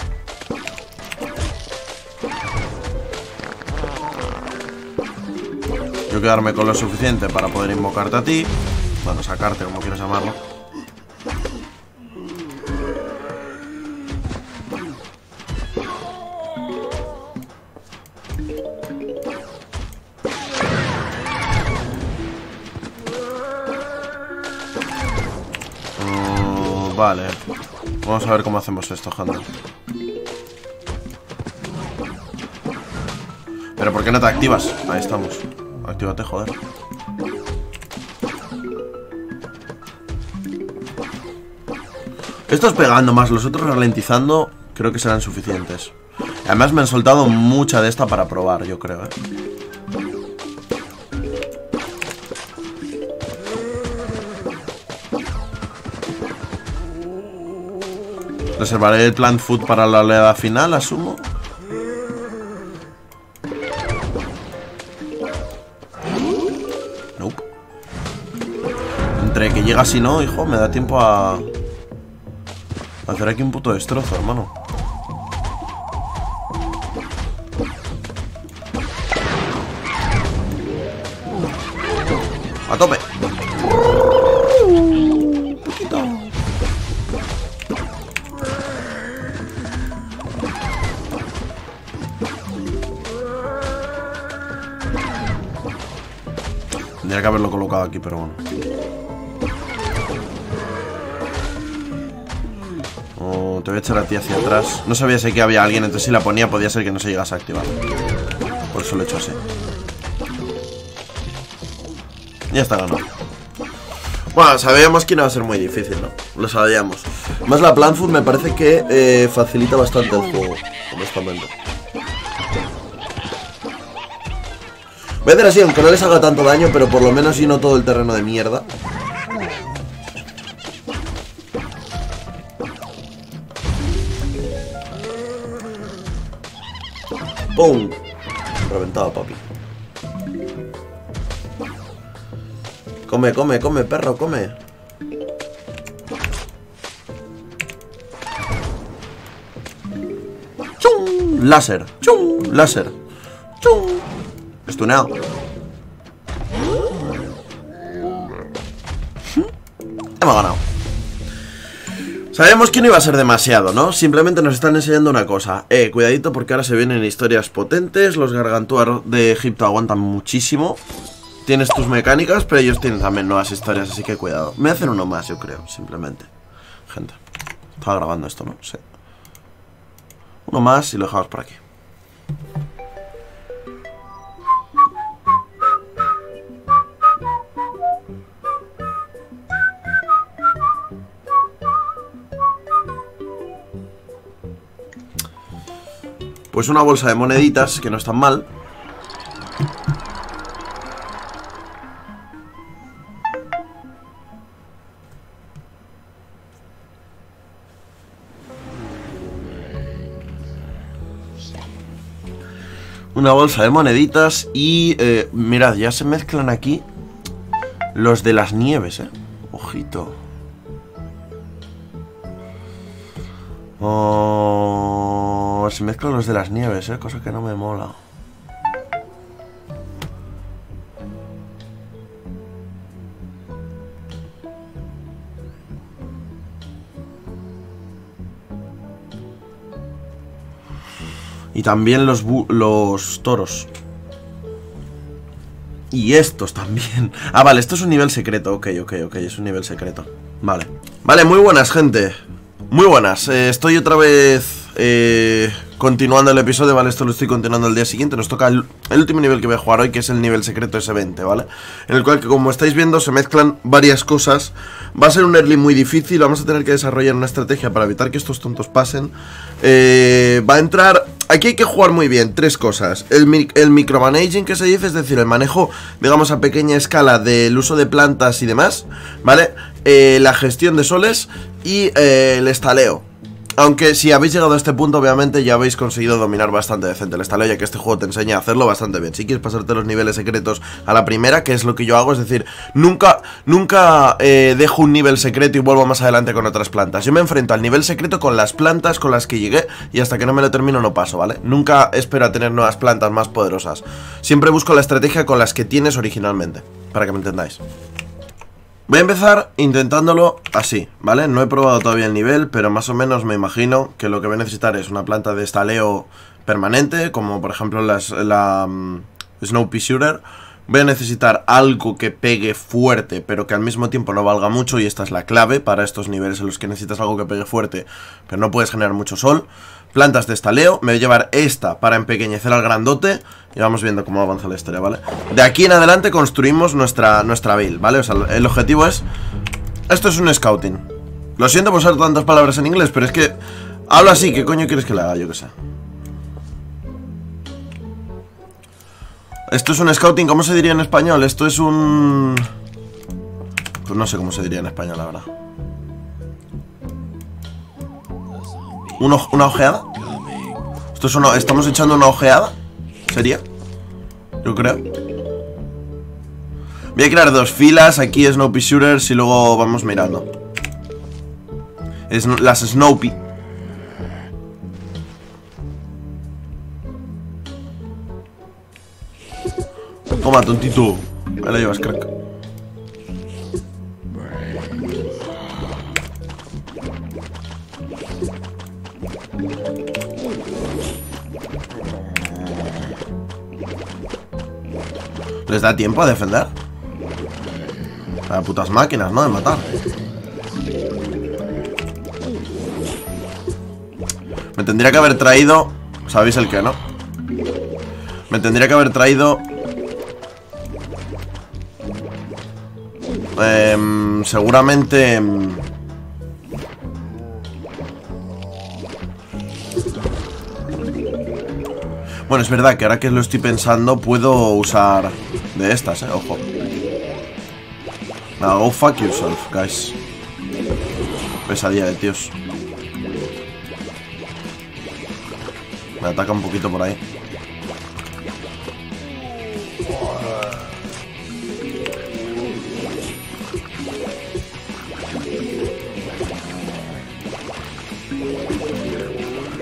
Yo quedarme con lo suficiente para poder invocarte a ti. Bueno, sacarte como quieras llamarlo Vamos a ver cómo hacemos esto, Hunter ¿Pero por qué no te activas? Ahí estamos Actívate, joder Estos pegando más, los otros ralentizando Creo que serán suficientes Además me han soltado mucha de esta para probar, yo creo, ¿eh? Reservaré el plant food para la oleada final, asumo. Nope. Entre que llegas y no, hijo, me da tiempo a... a hacer aquí un puto destrozo, hermano. No sabía si que había alguien, entonces si la ponía podía ser que no se llegase a activar. Por eso lo he hecho así. Ya está ganado. Bueno, sabíamos que iba a ser muy difícil, ¿no? Lo sabíamos. Más la Plant Food me parece que eh, facilita bastante el juego, honestamente. Voy a hacer así, aunque no les haga tanto daño, pero por lo menos lleno todo el terreno de mierda. ¡Pum! Reventado, papi. Come, come, come, perro, come. Láser. ¡Chum! Láser. ¡Chum! Estuneado. Hemos ganado. Sabemos que no iba a ser demasiado, ¿no? Simplemente nos están enseñando una cosa. Eh, cuidadito porque ahora se vienen historias potentes. Los gargantuar de Egipto aguantan muchísimo. Tienes tus mecánicas, pero ellos tienen también nuevas historias, así que cuidado. Me hacen uno más, yo creo, simplemente. Gente. Estaba grabando esto, ¿no? Sí. Uno más y lo dejamos por aquí. Pues una bolsa de moneditas, que no están mal. Una bolsa de moneditas y... Eh, mirad, ya se mezclan aquí los de las nieves, eh. Ojito. Oh, se mezclan los de las nieves, eh. Cosa que no me mola. Y también los, los toros. Y estos también. Ah, vale, esto es un nivel secreto. Ok, ok, ok, es un nivel secreto. Vale. Vale, muy buenas, gente. Muy buenas. Eh, estoy otra vez eh, continuando el episodio, ¿vale? Esto lo estoy continuando el día siguiente. Nos toca el, último nivel que voy a jugar hoy, que es el nivel secreto S20, ¿vale? En el cual, que como estáis viendo, se mezclan varias cosas. Va a ser un early muy difícil. Vamos a tener que desarrollar una estrategia para evitar que estos tontos pasen. Eh, va a entrar... Aquí hay que jugar muy bien, tres cosas. El, el micromanaging que se dice, es decir, el manejo, digamos, a pequeña escala del uso de plantas y demás, ¿vale? Eh, la gestión de soles y eh, el estaleo. Aunque si habéis llegado a este punto, obviamente ya habéis conseguido dominar bastante decente el estaleo, ya que este juego te enseña a hacerlo bastante bien. Si quieres pasarte los niveles secretos a la primera, que es lo que yo hago, es decir, nunca, nunca eh, dejo un nivel secreto y vuelvo más adelante con otras plantas. Yo me enfrento al nivel secreto con las plantas con las que llegué y hasta que no me lo termino no paso, ¿vale? Nunca espero a tener nuevas plantas más poderosas. Siempre busco la estrategia con las que tienes originalmente, para que me entendáis. Voy a empezar intentándolo así, ¿vale? No he probado todavía el nivel, pero más o menos me imagino que lo que voy a necesitar es una planta de estaleo permanente, como por ejemplo la um, Snow Pea Shooter. Voy a necesitar algo que pegue fuerte, pero que al mismo tiempo no valga mucho, y esta es la clave para estos niveles en los que necesitas algo que pegue fuerte, pero no puedes generar mucho sol. Plantas de estaleo, me voy a llevar esta para empequeñecer al grandote y vamos viendo cómo avanza la historia, ¿vale? De aquí en adelante construimos nuestra, nuestra build, ¿vale? O sea, el objetivo es... Esto es un scouting Lo siento por usar tantas palabras en inglés, pero es que... Hablo así, ¿qué coño quieres que le haga? Yo qué sé Esto es un scouting, ¿cómo se diría en español? Esto es un... Pues no sé cómo se diría en español, la verdad ¿Una ojeada? ¿Esto es una... ¿Estamos echando una ojeada? ¿Sería? Yo creo Voy a crear dos filas Aquí Snoopy Shooters y luego vamos mirando es Las Snoopy Toma, tontito Ahí la llevas, crack ¿Les da tiempo a defender? A putas máquinas, ¿no? De matar Me tendría que haber traído... ¿Sabéis el qué, no? Me tendría que haber traído... Eh, seguramente... Bueno, es verdad que ahora que lo estoy pensando Puedo usar de estas, eh, ojo. No, go fuck yourself, guys. Pesadilla de tíos. Me ataca un poquito por ahí.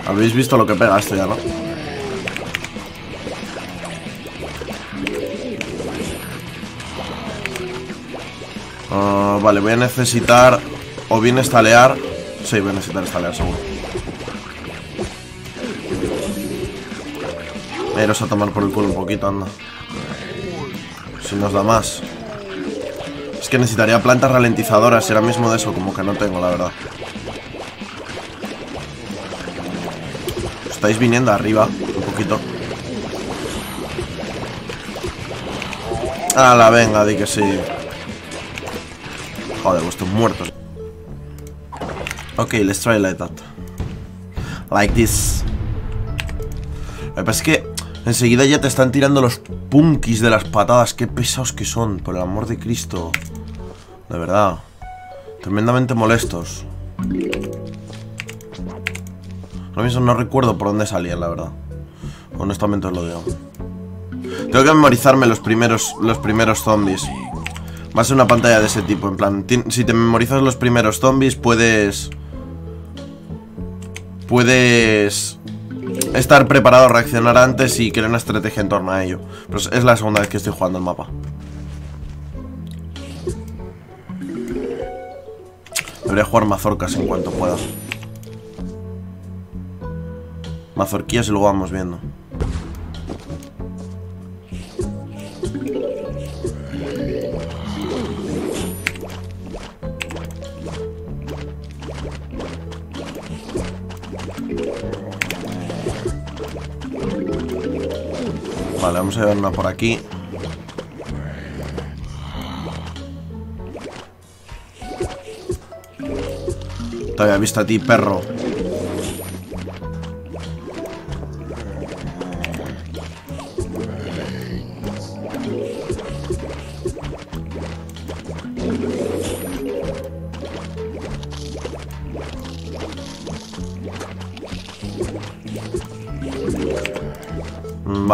Habéis visto lo que pega esto ya, ¿no? Ah, vale, voy a necesitar o bien estalear. Sí, voy a necesitar estalear, seguro. Iros a tomar por el culo un poquito, anda. Si nos da más. Es que necesitaría plantas ralentizadoras y ahora mismo de eso como que no tengo, la verdad. Estáis viniendo arriba, un poquito. la venga, di que sí. Joder, vuestros muertos. Ok, let's try like that. Like this. Lo que pasa es que enseguida ya te están tirando los punkis de las patadas. Qué pesados que son, por el amor de Cristo. De verdad. Tremendamente molestos. Ahora mismo no recuerdo por dónde salían, la verdad. Honestamente os lo digo. Tengo que memorizarme los primeros, los primeros zombies. Va a ser una pantalla de ese tipo, en plan, si te memorizas los primeros zombies puedes... Puedes estar preparado a reaccionar antes y crear una estrategia en torno a ello. Pero es la segunda vez que estoy jugando el mapa. Debería jugar mazorcas en cuanto pueda. Mazorquillas y luego vamos viendo. Vale, vamos a llevar una por aquí. Te había visto a ti, perro.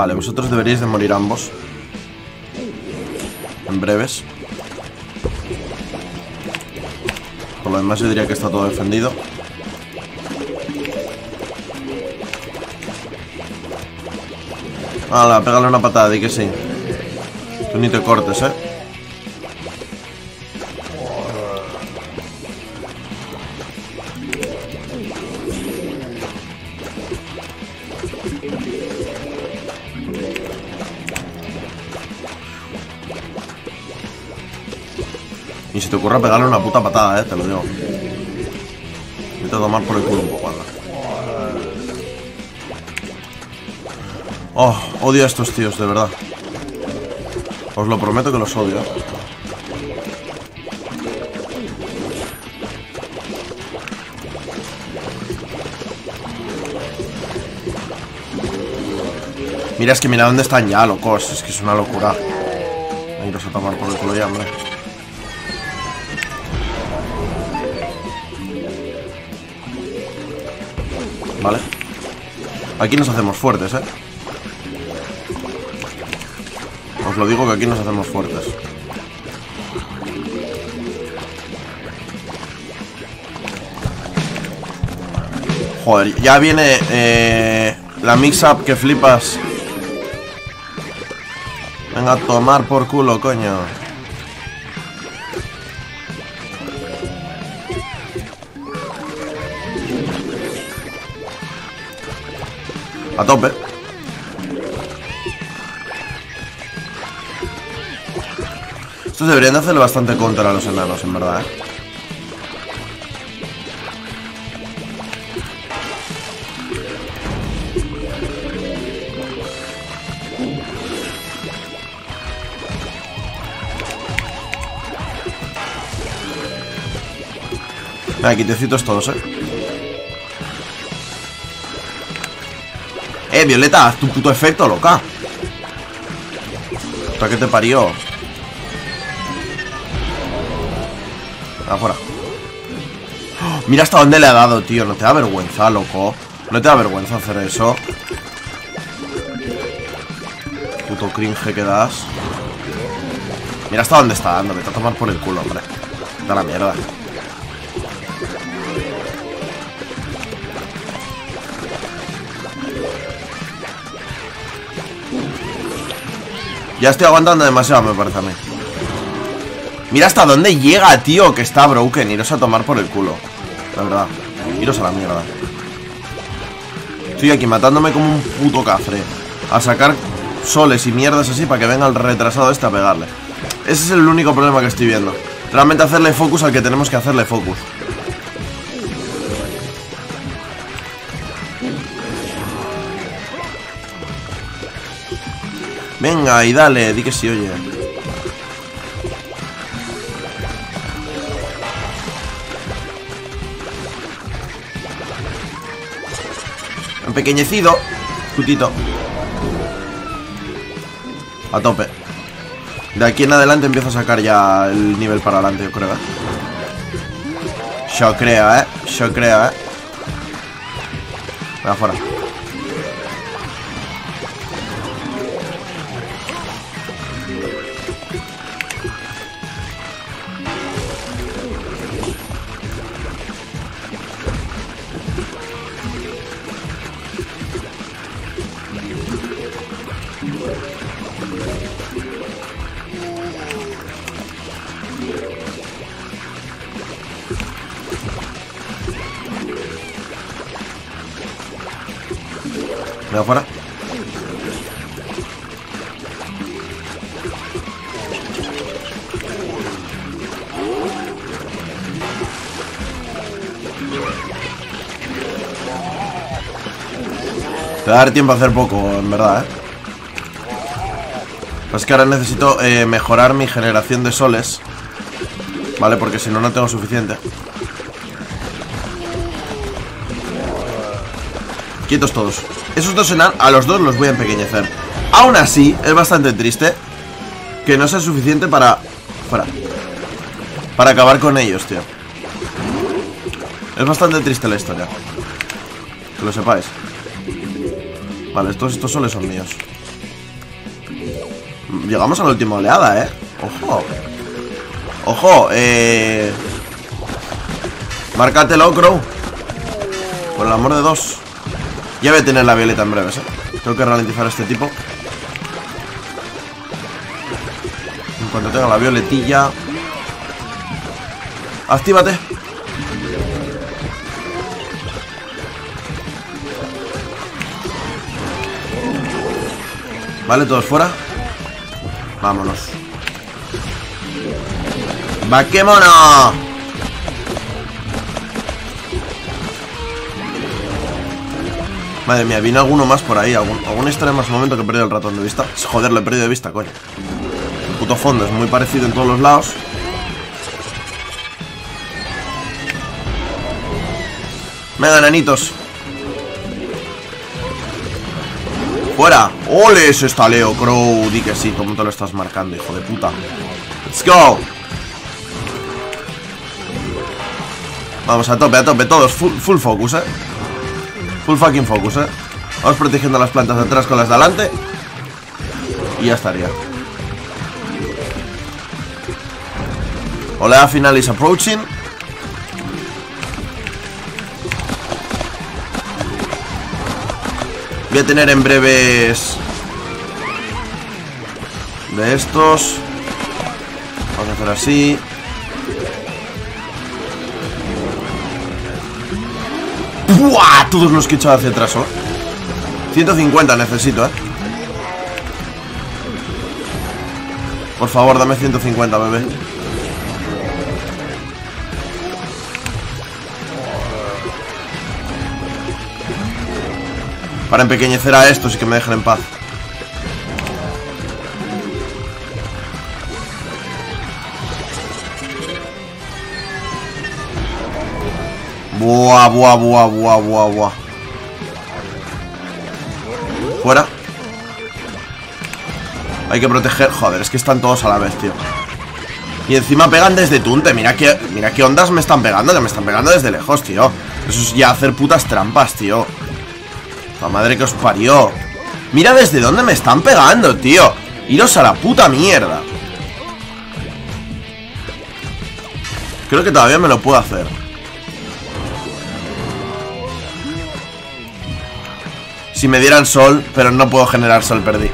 Vale, vosotros deberíais de morir ambos. En breves. Por lo demás yo diría que está todo defendido. Hala, pégale una patada, di que sí. Tú ni te cortes, eh ocurra pegarle una puta patada, eh, te lo digo. Vete a tomar por el culo un poco, anda. Oh, odio a estos tíos, de verdad. Os lo prometo que los odio. Mira, es que mira dónde están ya, locos. Es que es una locura. Iros a tomar por el culo ya, hombre. Aquí nos hacemos fuertes, ¿eh? Os lo digo que aquí nos hacemos fuertes. Joder, ya viene eh, la mix-up que flipas. Venga a tomar por culo, coño. A tope. Estos deberían de hacerle bastante contra los enanos, en verdad, ¿eh? Aquí quitecitos todos, eh Violeta, haz tu puto efecto, loca. ¿Para qué te parió? ¡Oh! Mira hasta dónde le ha dado, tío No te da vergüenza, loco. No te da vergüenza hacer eso. Puto cringe que das. Mira hasta dónde está dando Vete a tomar por el culo, hombre. Da la mierda Ya estoy aguantando demasiado, me parece a mí. Mira hasta dónde llega, tío, que está broken. Iros a tomar por el culo. La verdad. Iros a la mierda. Estoy aquí matándome como un puto cafre. A sacar soles y mierdas así para que venga el retrasado este a pegarle. Ese es el único problema que estoy viendo. Realmente hacerle focus al que tenemos que hacerle focus. Venga, y dale, di que sí, oye. Empequeñecido. Putito. A tope. De aquí en adelante empiezo a sacar ya el nivel para adelante, yo creo. ¿eh? Yo creo, ¿eh? Yo creo, ¿eh? Venga, fuera. Va a dar tiempo a hacer poco, en verdad, ¿eh? Pues que ahora necesito eh, mejorar mi generación de soles ¿Vale? Porque si no, no tengo suficiente. Quietos todos. Esos dos enanos, a los dos los voy a empequeñecer. Aún así, es bastante triste Que no sea suficiente para... Fuera Para acabar con ellos, tío. Es bastante triste la historia. Que lo sepáis Vale, estos, estos soles son míos. Llegamos a la última oleada, ¿eh? Ojo. Ojo, eh... Márcatelo, Crow. Por el amor de dos Ya voy a tener la violeta en breves, ¿eh? Tengo que ralentizar a este tipo. En cuanto tenga la violetilla. Actívate Vale, todos fuera Vámonos. ¡Vaquémonos! Madre mía, viene alguno más por ahí Algún, algún más momento que he perdido el ratón de vista. Joder, lo he perdido de vista, coño. El puto fondo es muy parecido en todos los lados. Venga, nanitos ¡Fuera! ¡Ole! Ese está Leo Crow. Di que sí, ¿cómo te lo estás marcando, hijo de puta? ¡Let's go! Vamos a tope, a tope, todos. Full, focus, eh. Full fucking focus, eh. Vamos protegiendo las plantas de atrás con las de adelante. Y ya estaría. Oleada final is approaching. Voy a tener en breves de estos. Vamos a hacer así. ¡Buah! Todos los que he echado hacia atrás, ¿oh? 150 necesito, ¿eh? Por favor, dame 150, bebé. Para empequeñecer a estos y que me dejen en paz. Buah, buah, buah, buah, buah, buah. Fuera. Hay que proteger. Joder, es que están todos a la vez, tío. Y encima pegan desde Tunte. Mira qué, mira qué ondas me están pegando Que me están pegando desde lejos, tío. Eso es ya hacer putas trampas, tío la madre que os parió. Mira desde dónde me están pegando, tío. Iros a la puta mierda. Creo que todavía me lo puedo hacer. Si me dieran sol Pero no puedo generar sol, perdí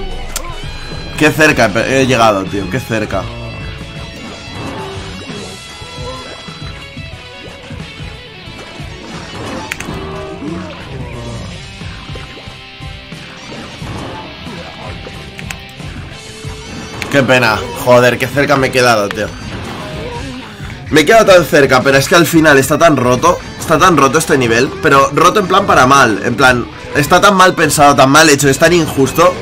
Qué cerca he llegado, tío, qué cerca. Qué pena, joder, qué cerca me he quedado, tío. Me he quedado tan cerca, pero es que al final está tan roto Está tan roto este nivel Pero roto en plan para mal, en plan Está tan mal pensado, tan mal hecho, es tan injusto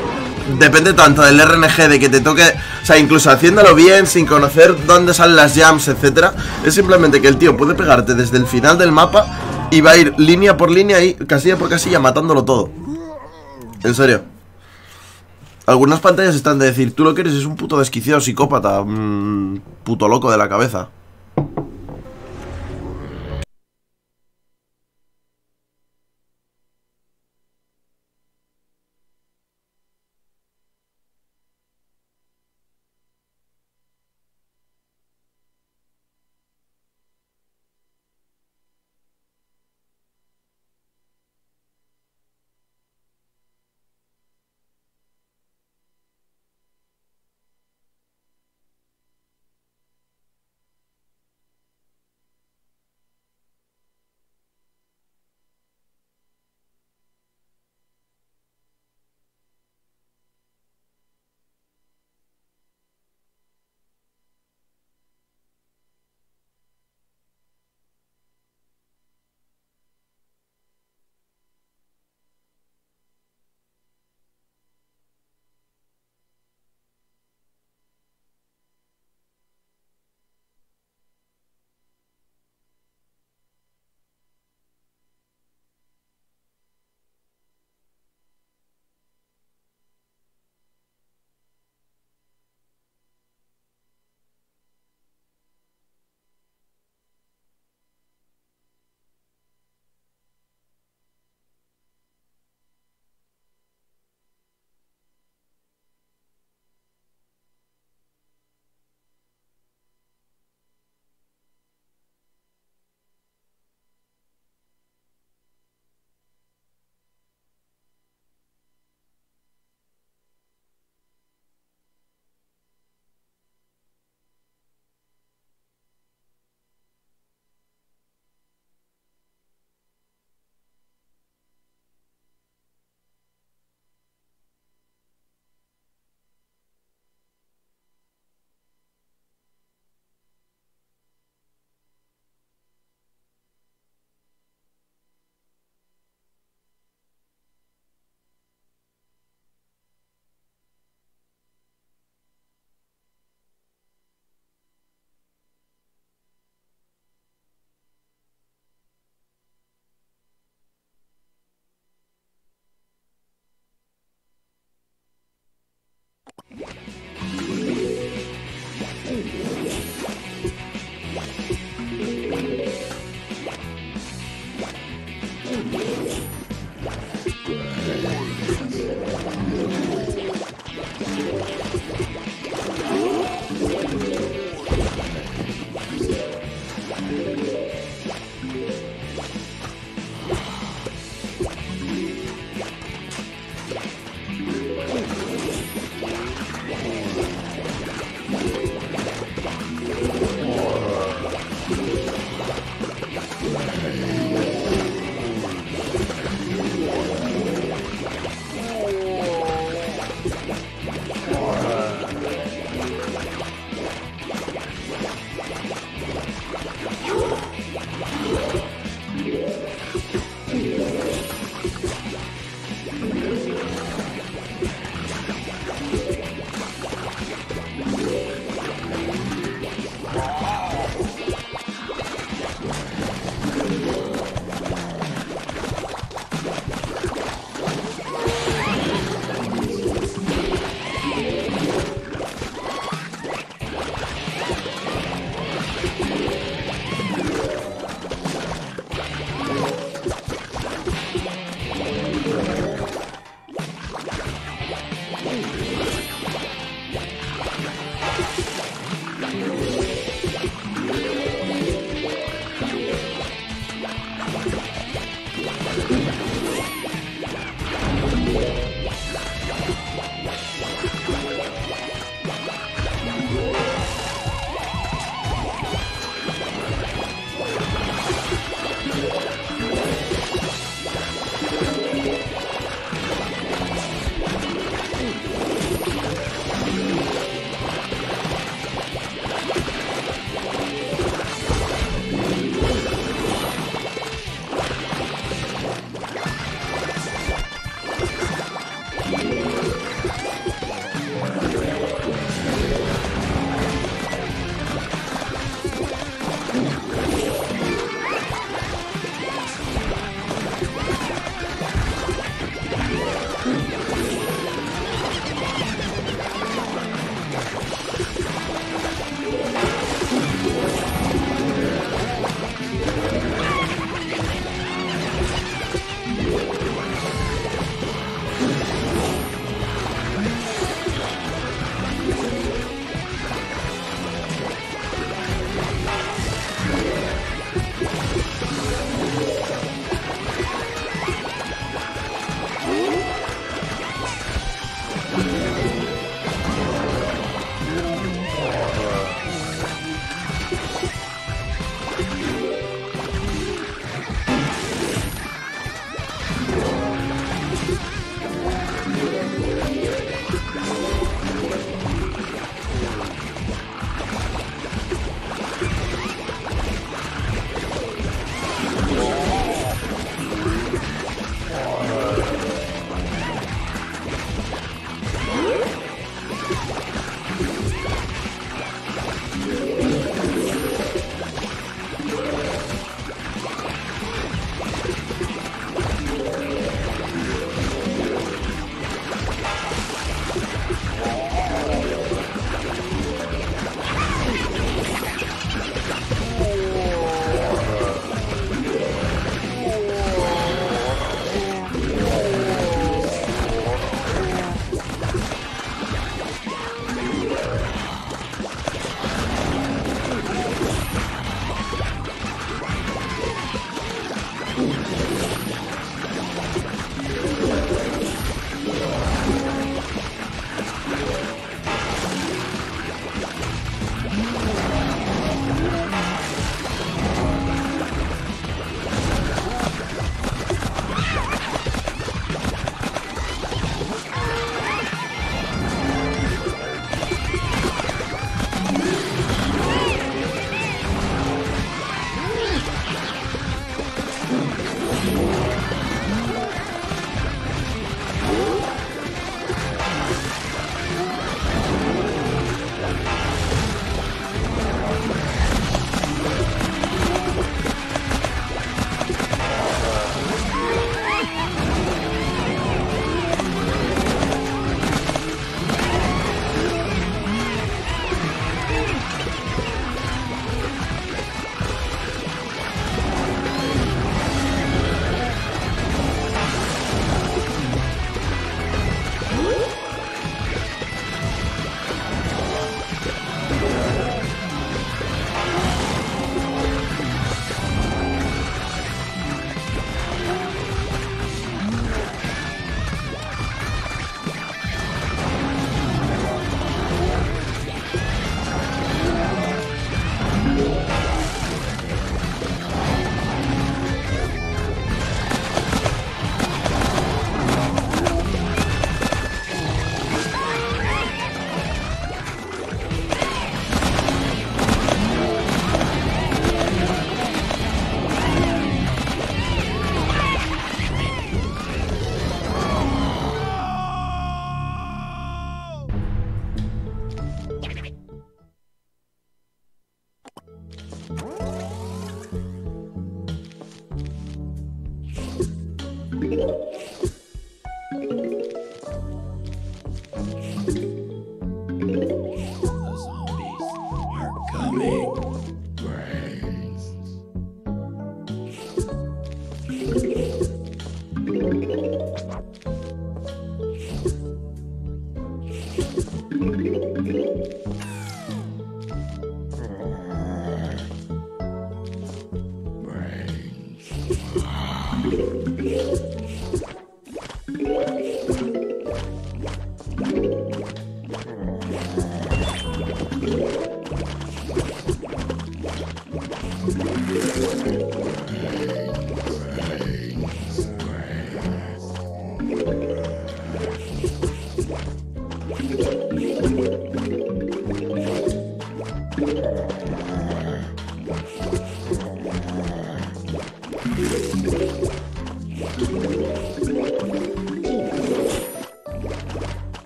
Depende tanto del RNG de que te toque O sea, incluso haciéndolo bien, sin conocer dónde salen las jams, etcétera Es simplemente que el tío puede pegarte desde el final del mapa Y va a ir línea por línea y casilla por casilla matándolo todo. En serio algunas pantallas están de decir, tú lo que eres es un puto desquiciado psicópata, mmm, puto loco de la cabeza.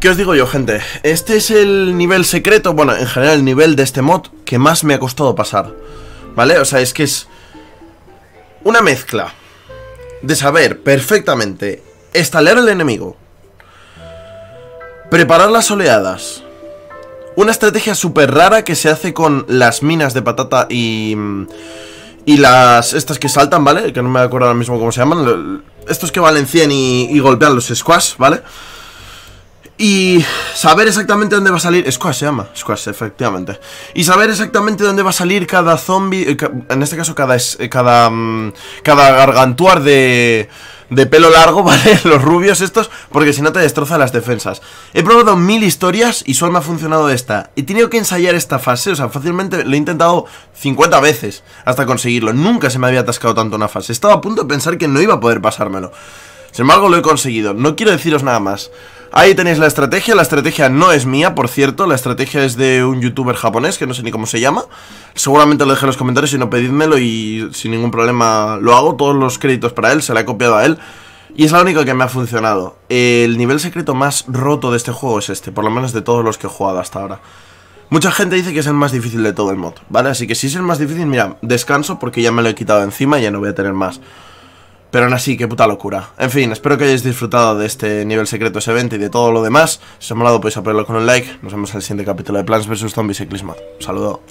¿Qué os digo yo, gente? Este es el nivel secreto, bueno, en general el nivel de este mod que más me ha costado pasar. ¿Vale? O sea, es que es una mezcla de saber perfectamente estalar al enemigo, preparar las oleadas, una estrategia súper rara que se hace con las minas de patata y... Y las... Estas que saltan, ¿vale? Que no me acuerdo ahora mismo cómo se llaman. Estos que valen 100 y, golpean los squash, ¿vale? Y saber exactamente dónde va a salir... Squash se llama, Squash, efectivamente. Y saber exactamente dónde va a salir cada zombie... Eh, en este caso, cada... Eh, cada, mm, cada gargantuar de... De pelo largo, ¿vale? Los rubios estos, porque si no te destroza las defensas. He probado mil historias y solo me ha funcionado esta. He tenido que ensayar esta fase, o sea, fácilmente lo he intentado 50 veces hasta conseguirlo. Nunca se me había atascado tanto una fase. Estaba a punto de pensar que no iba a poder pasármelo. Sin embargo, lo he conseguido. No quiero deciros nada más. Ahí tenéis la estrategia, la estrategia no es mía, por cierto, la estrategia es de un youtuber japonés, que no sé ni cómo se llama. Seguramente lo dejé en los comentarios, si no pedídmelo y sin ningún problema lo hago. Todos los créditos para él, se la he copiado a él. Y es la única que me ha funcionado. El nivel secreto más roto de este juego es este, por lo menos de todos los que he jugado hasta ahora. Mucha gente dice que es el más difícil de todo el mod, ¿vale? Así que si es el más difícil, mira, descanso porque ya me lo he quitado encima y ya no voy a tener más pero aún así, qué puta locura. En fin, espero que hayáis disfrutado de este nivel secreto, ese evento y de todo lo demás. Si os ha molado podéis apoyarlo con un like. Nos vemos en el siguiente capítulo de Plants vs Zombies y Un saludo.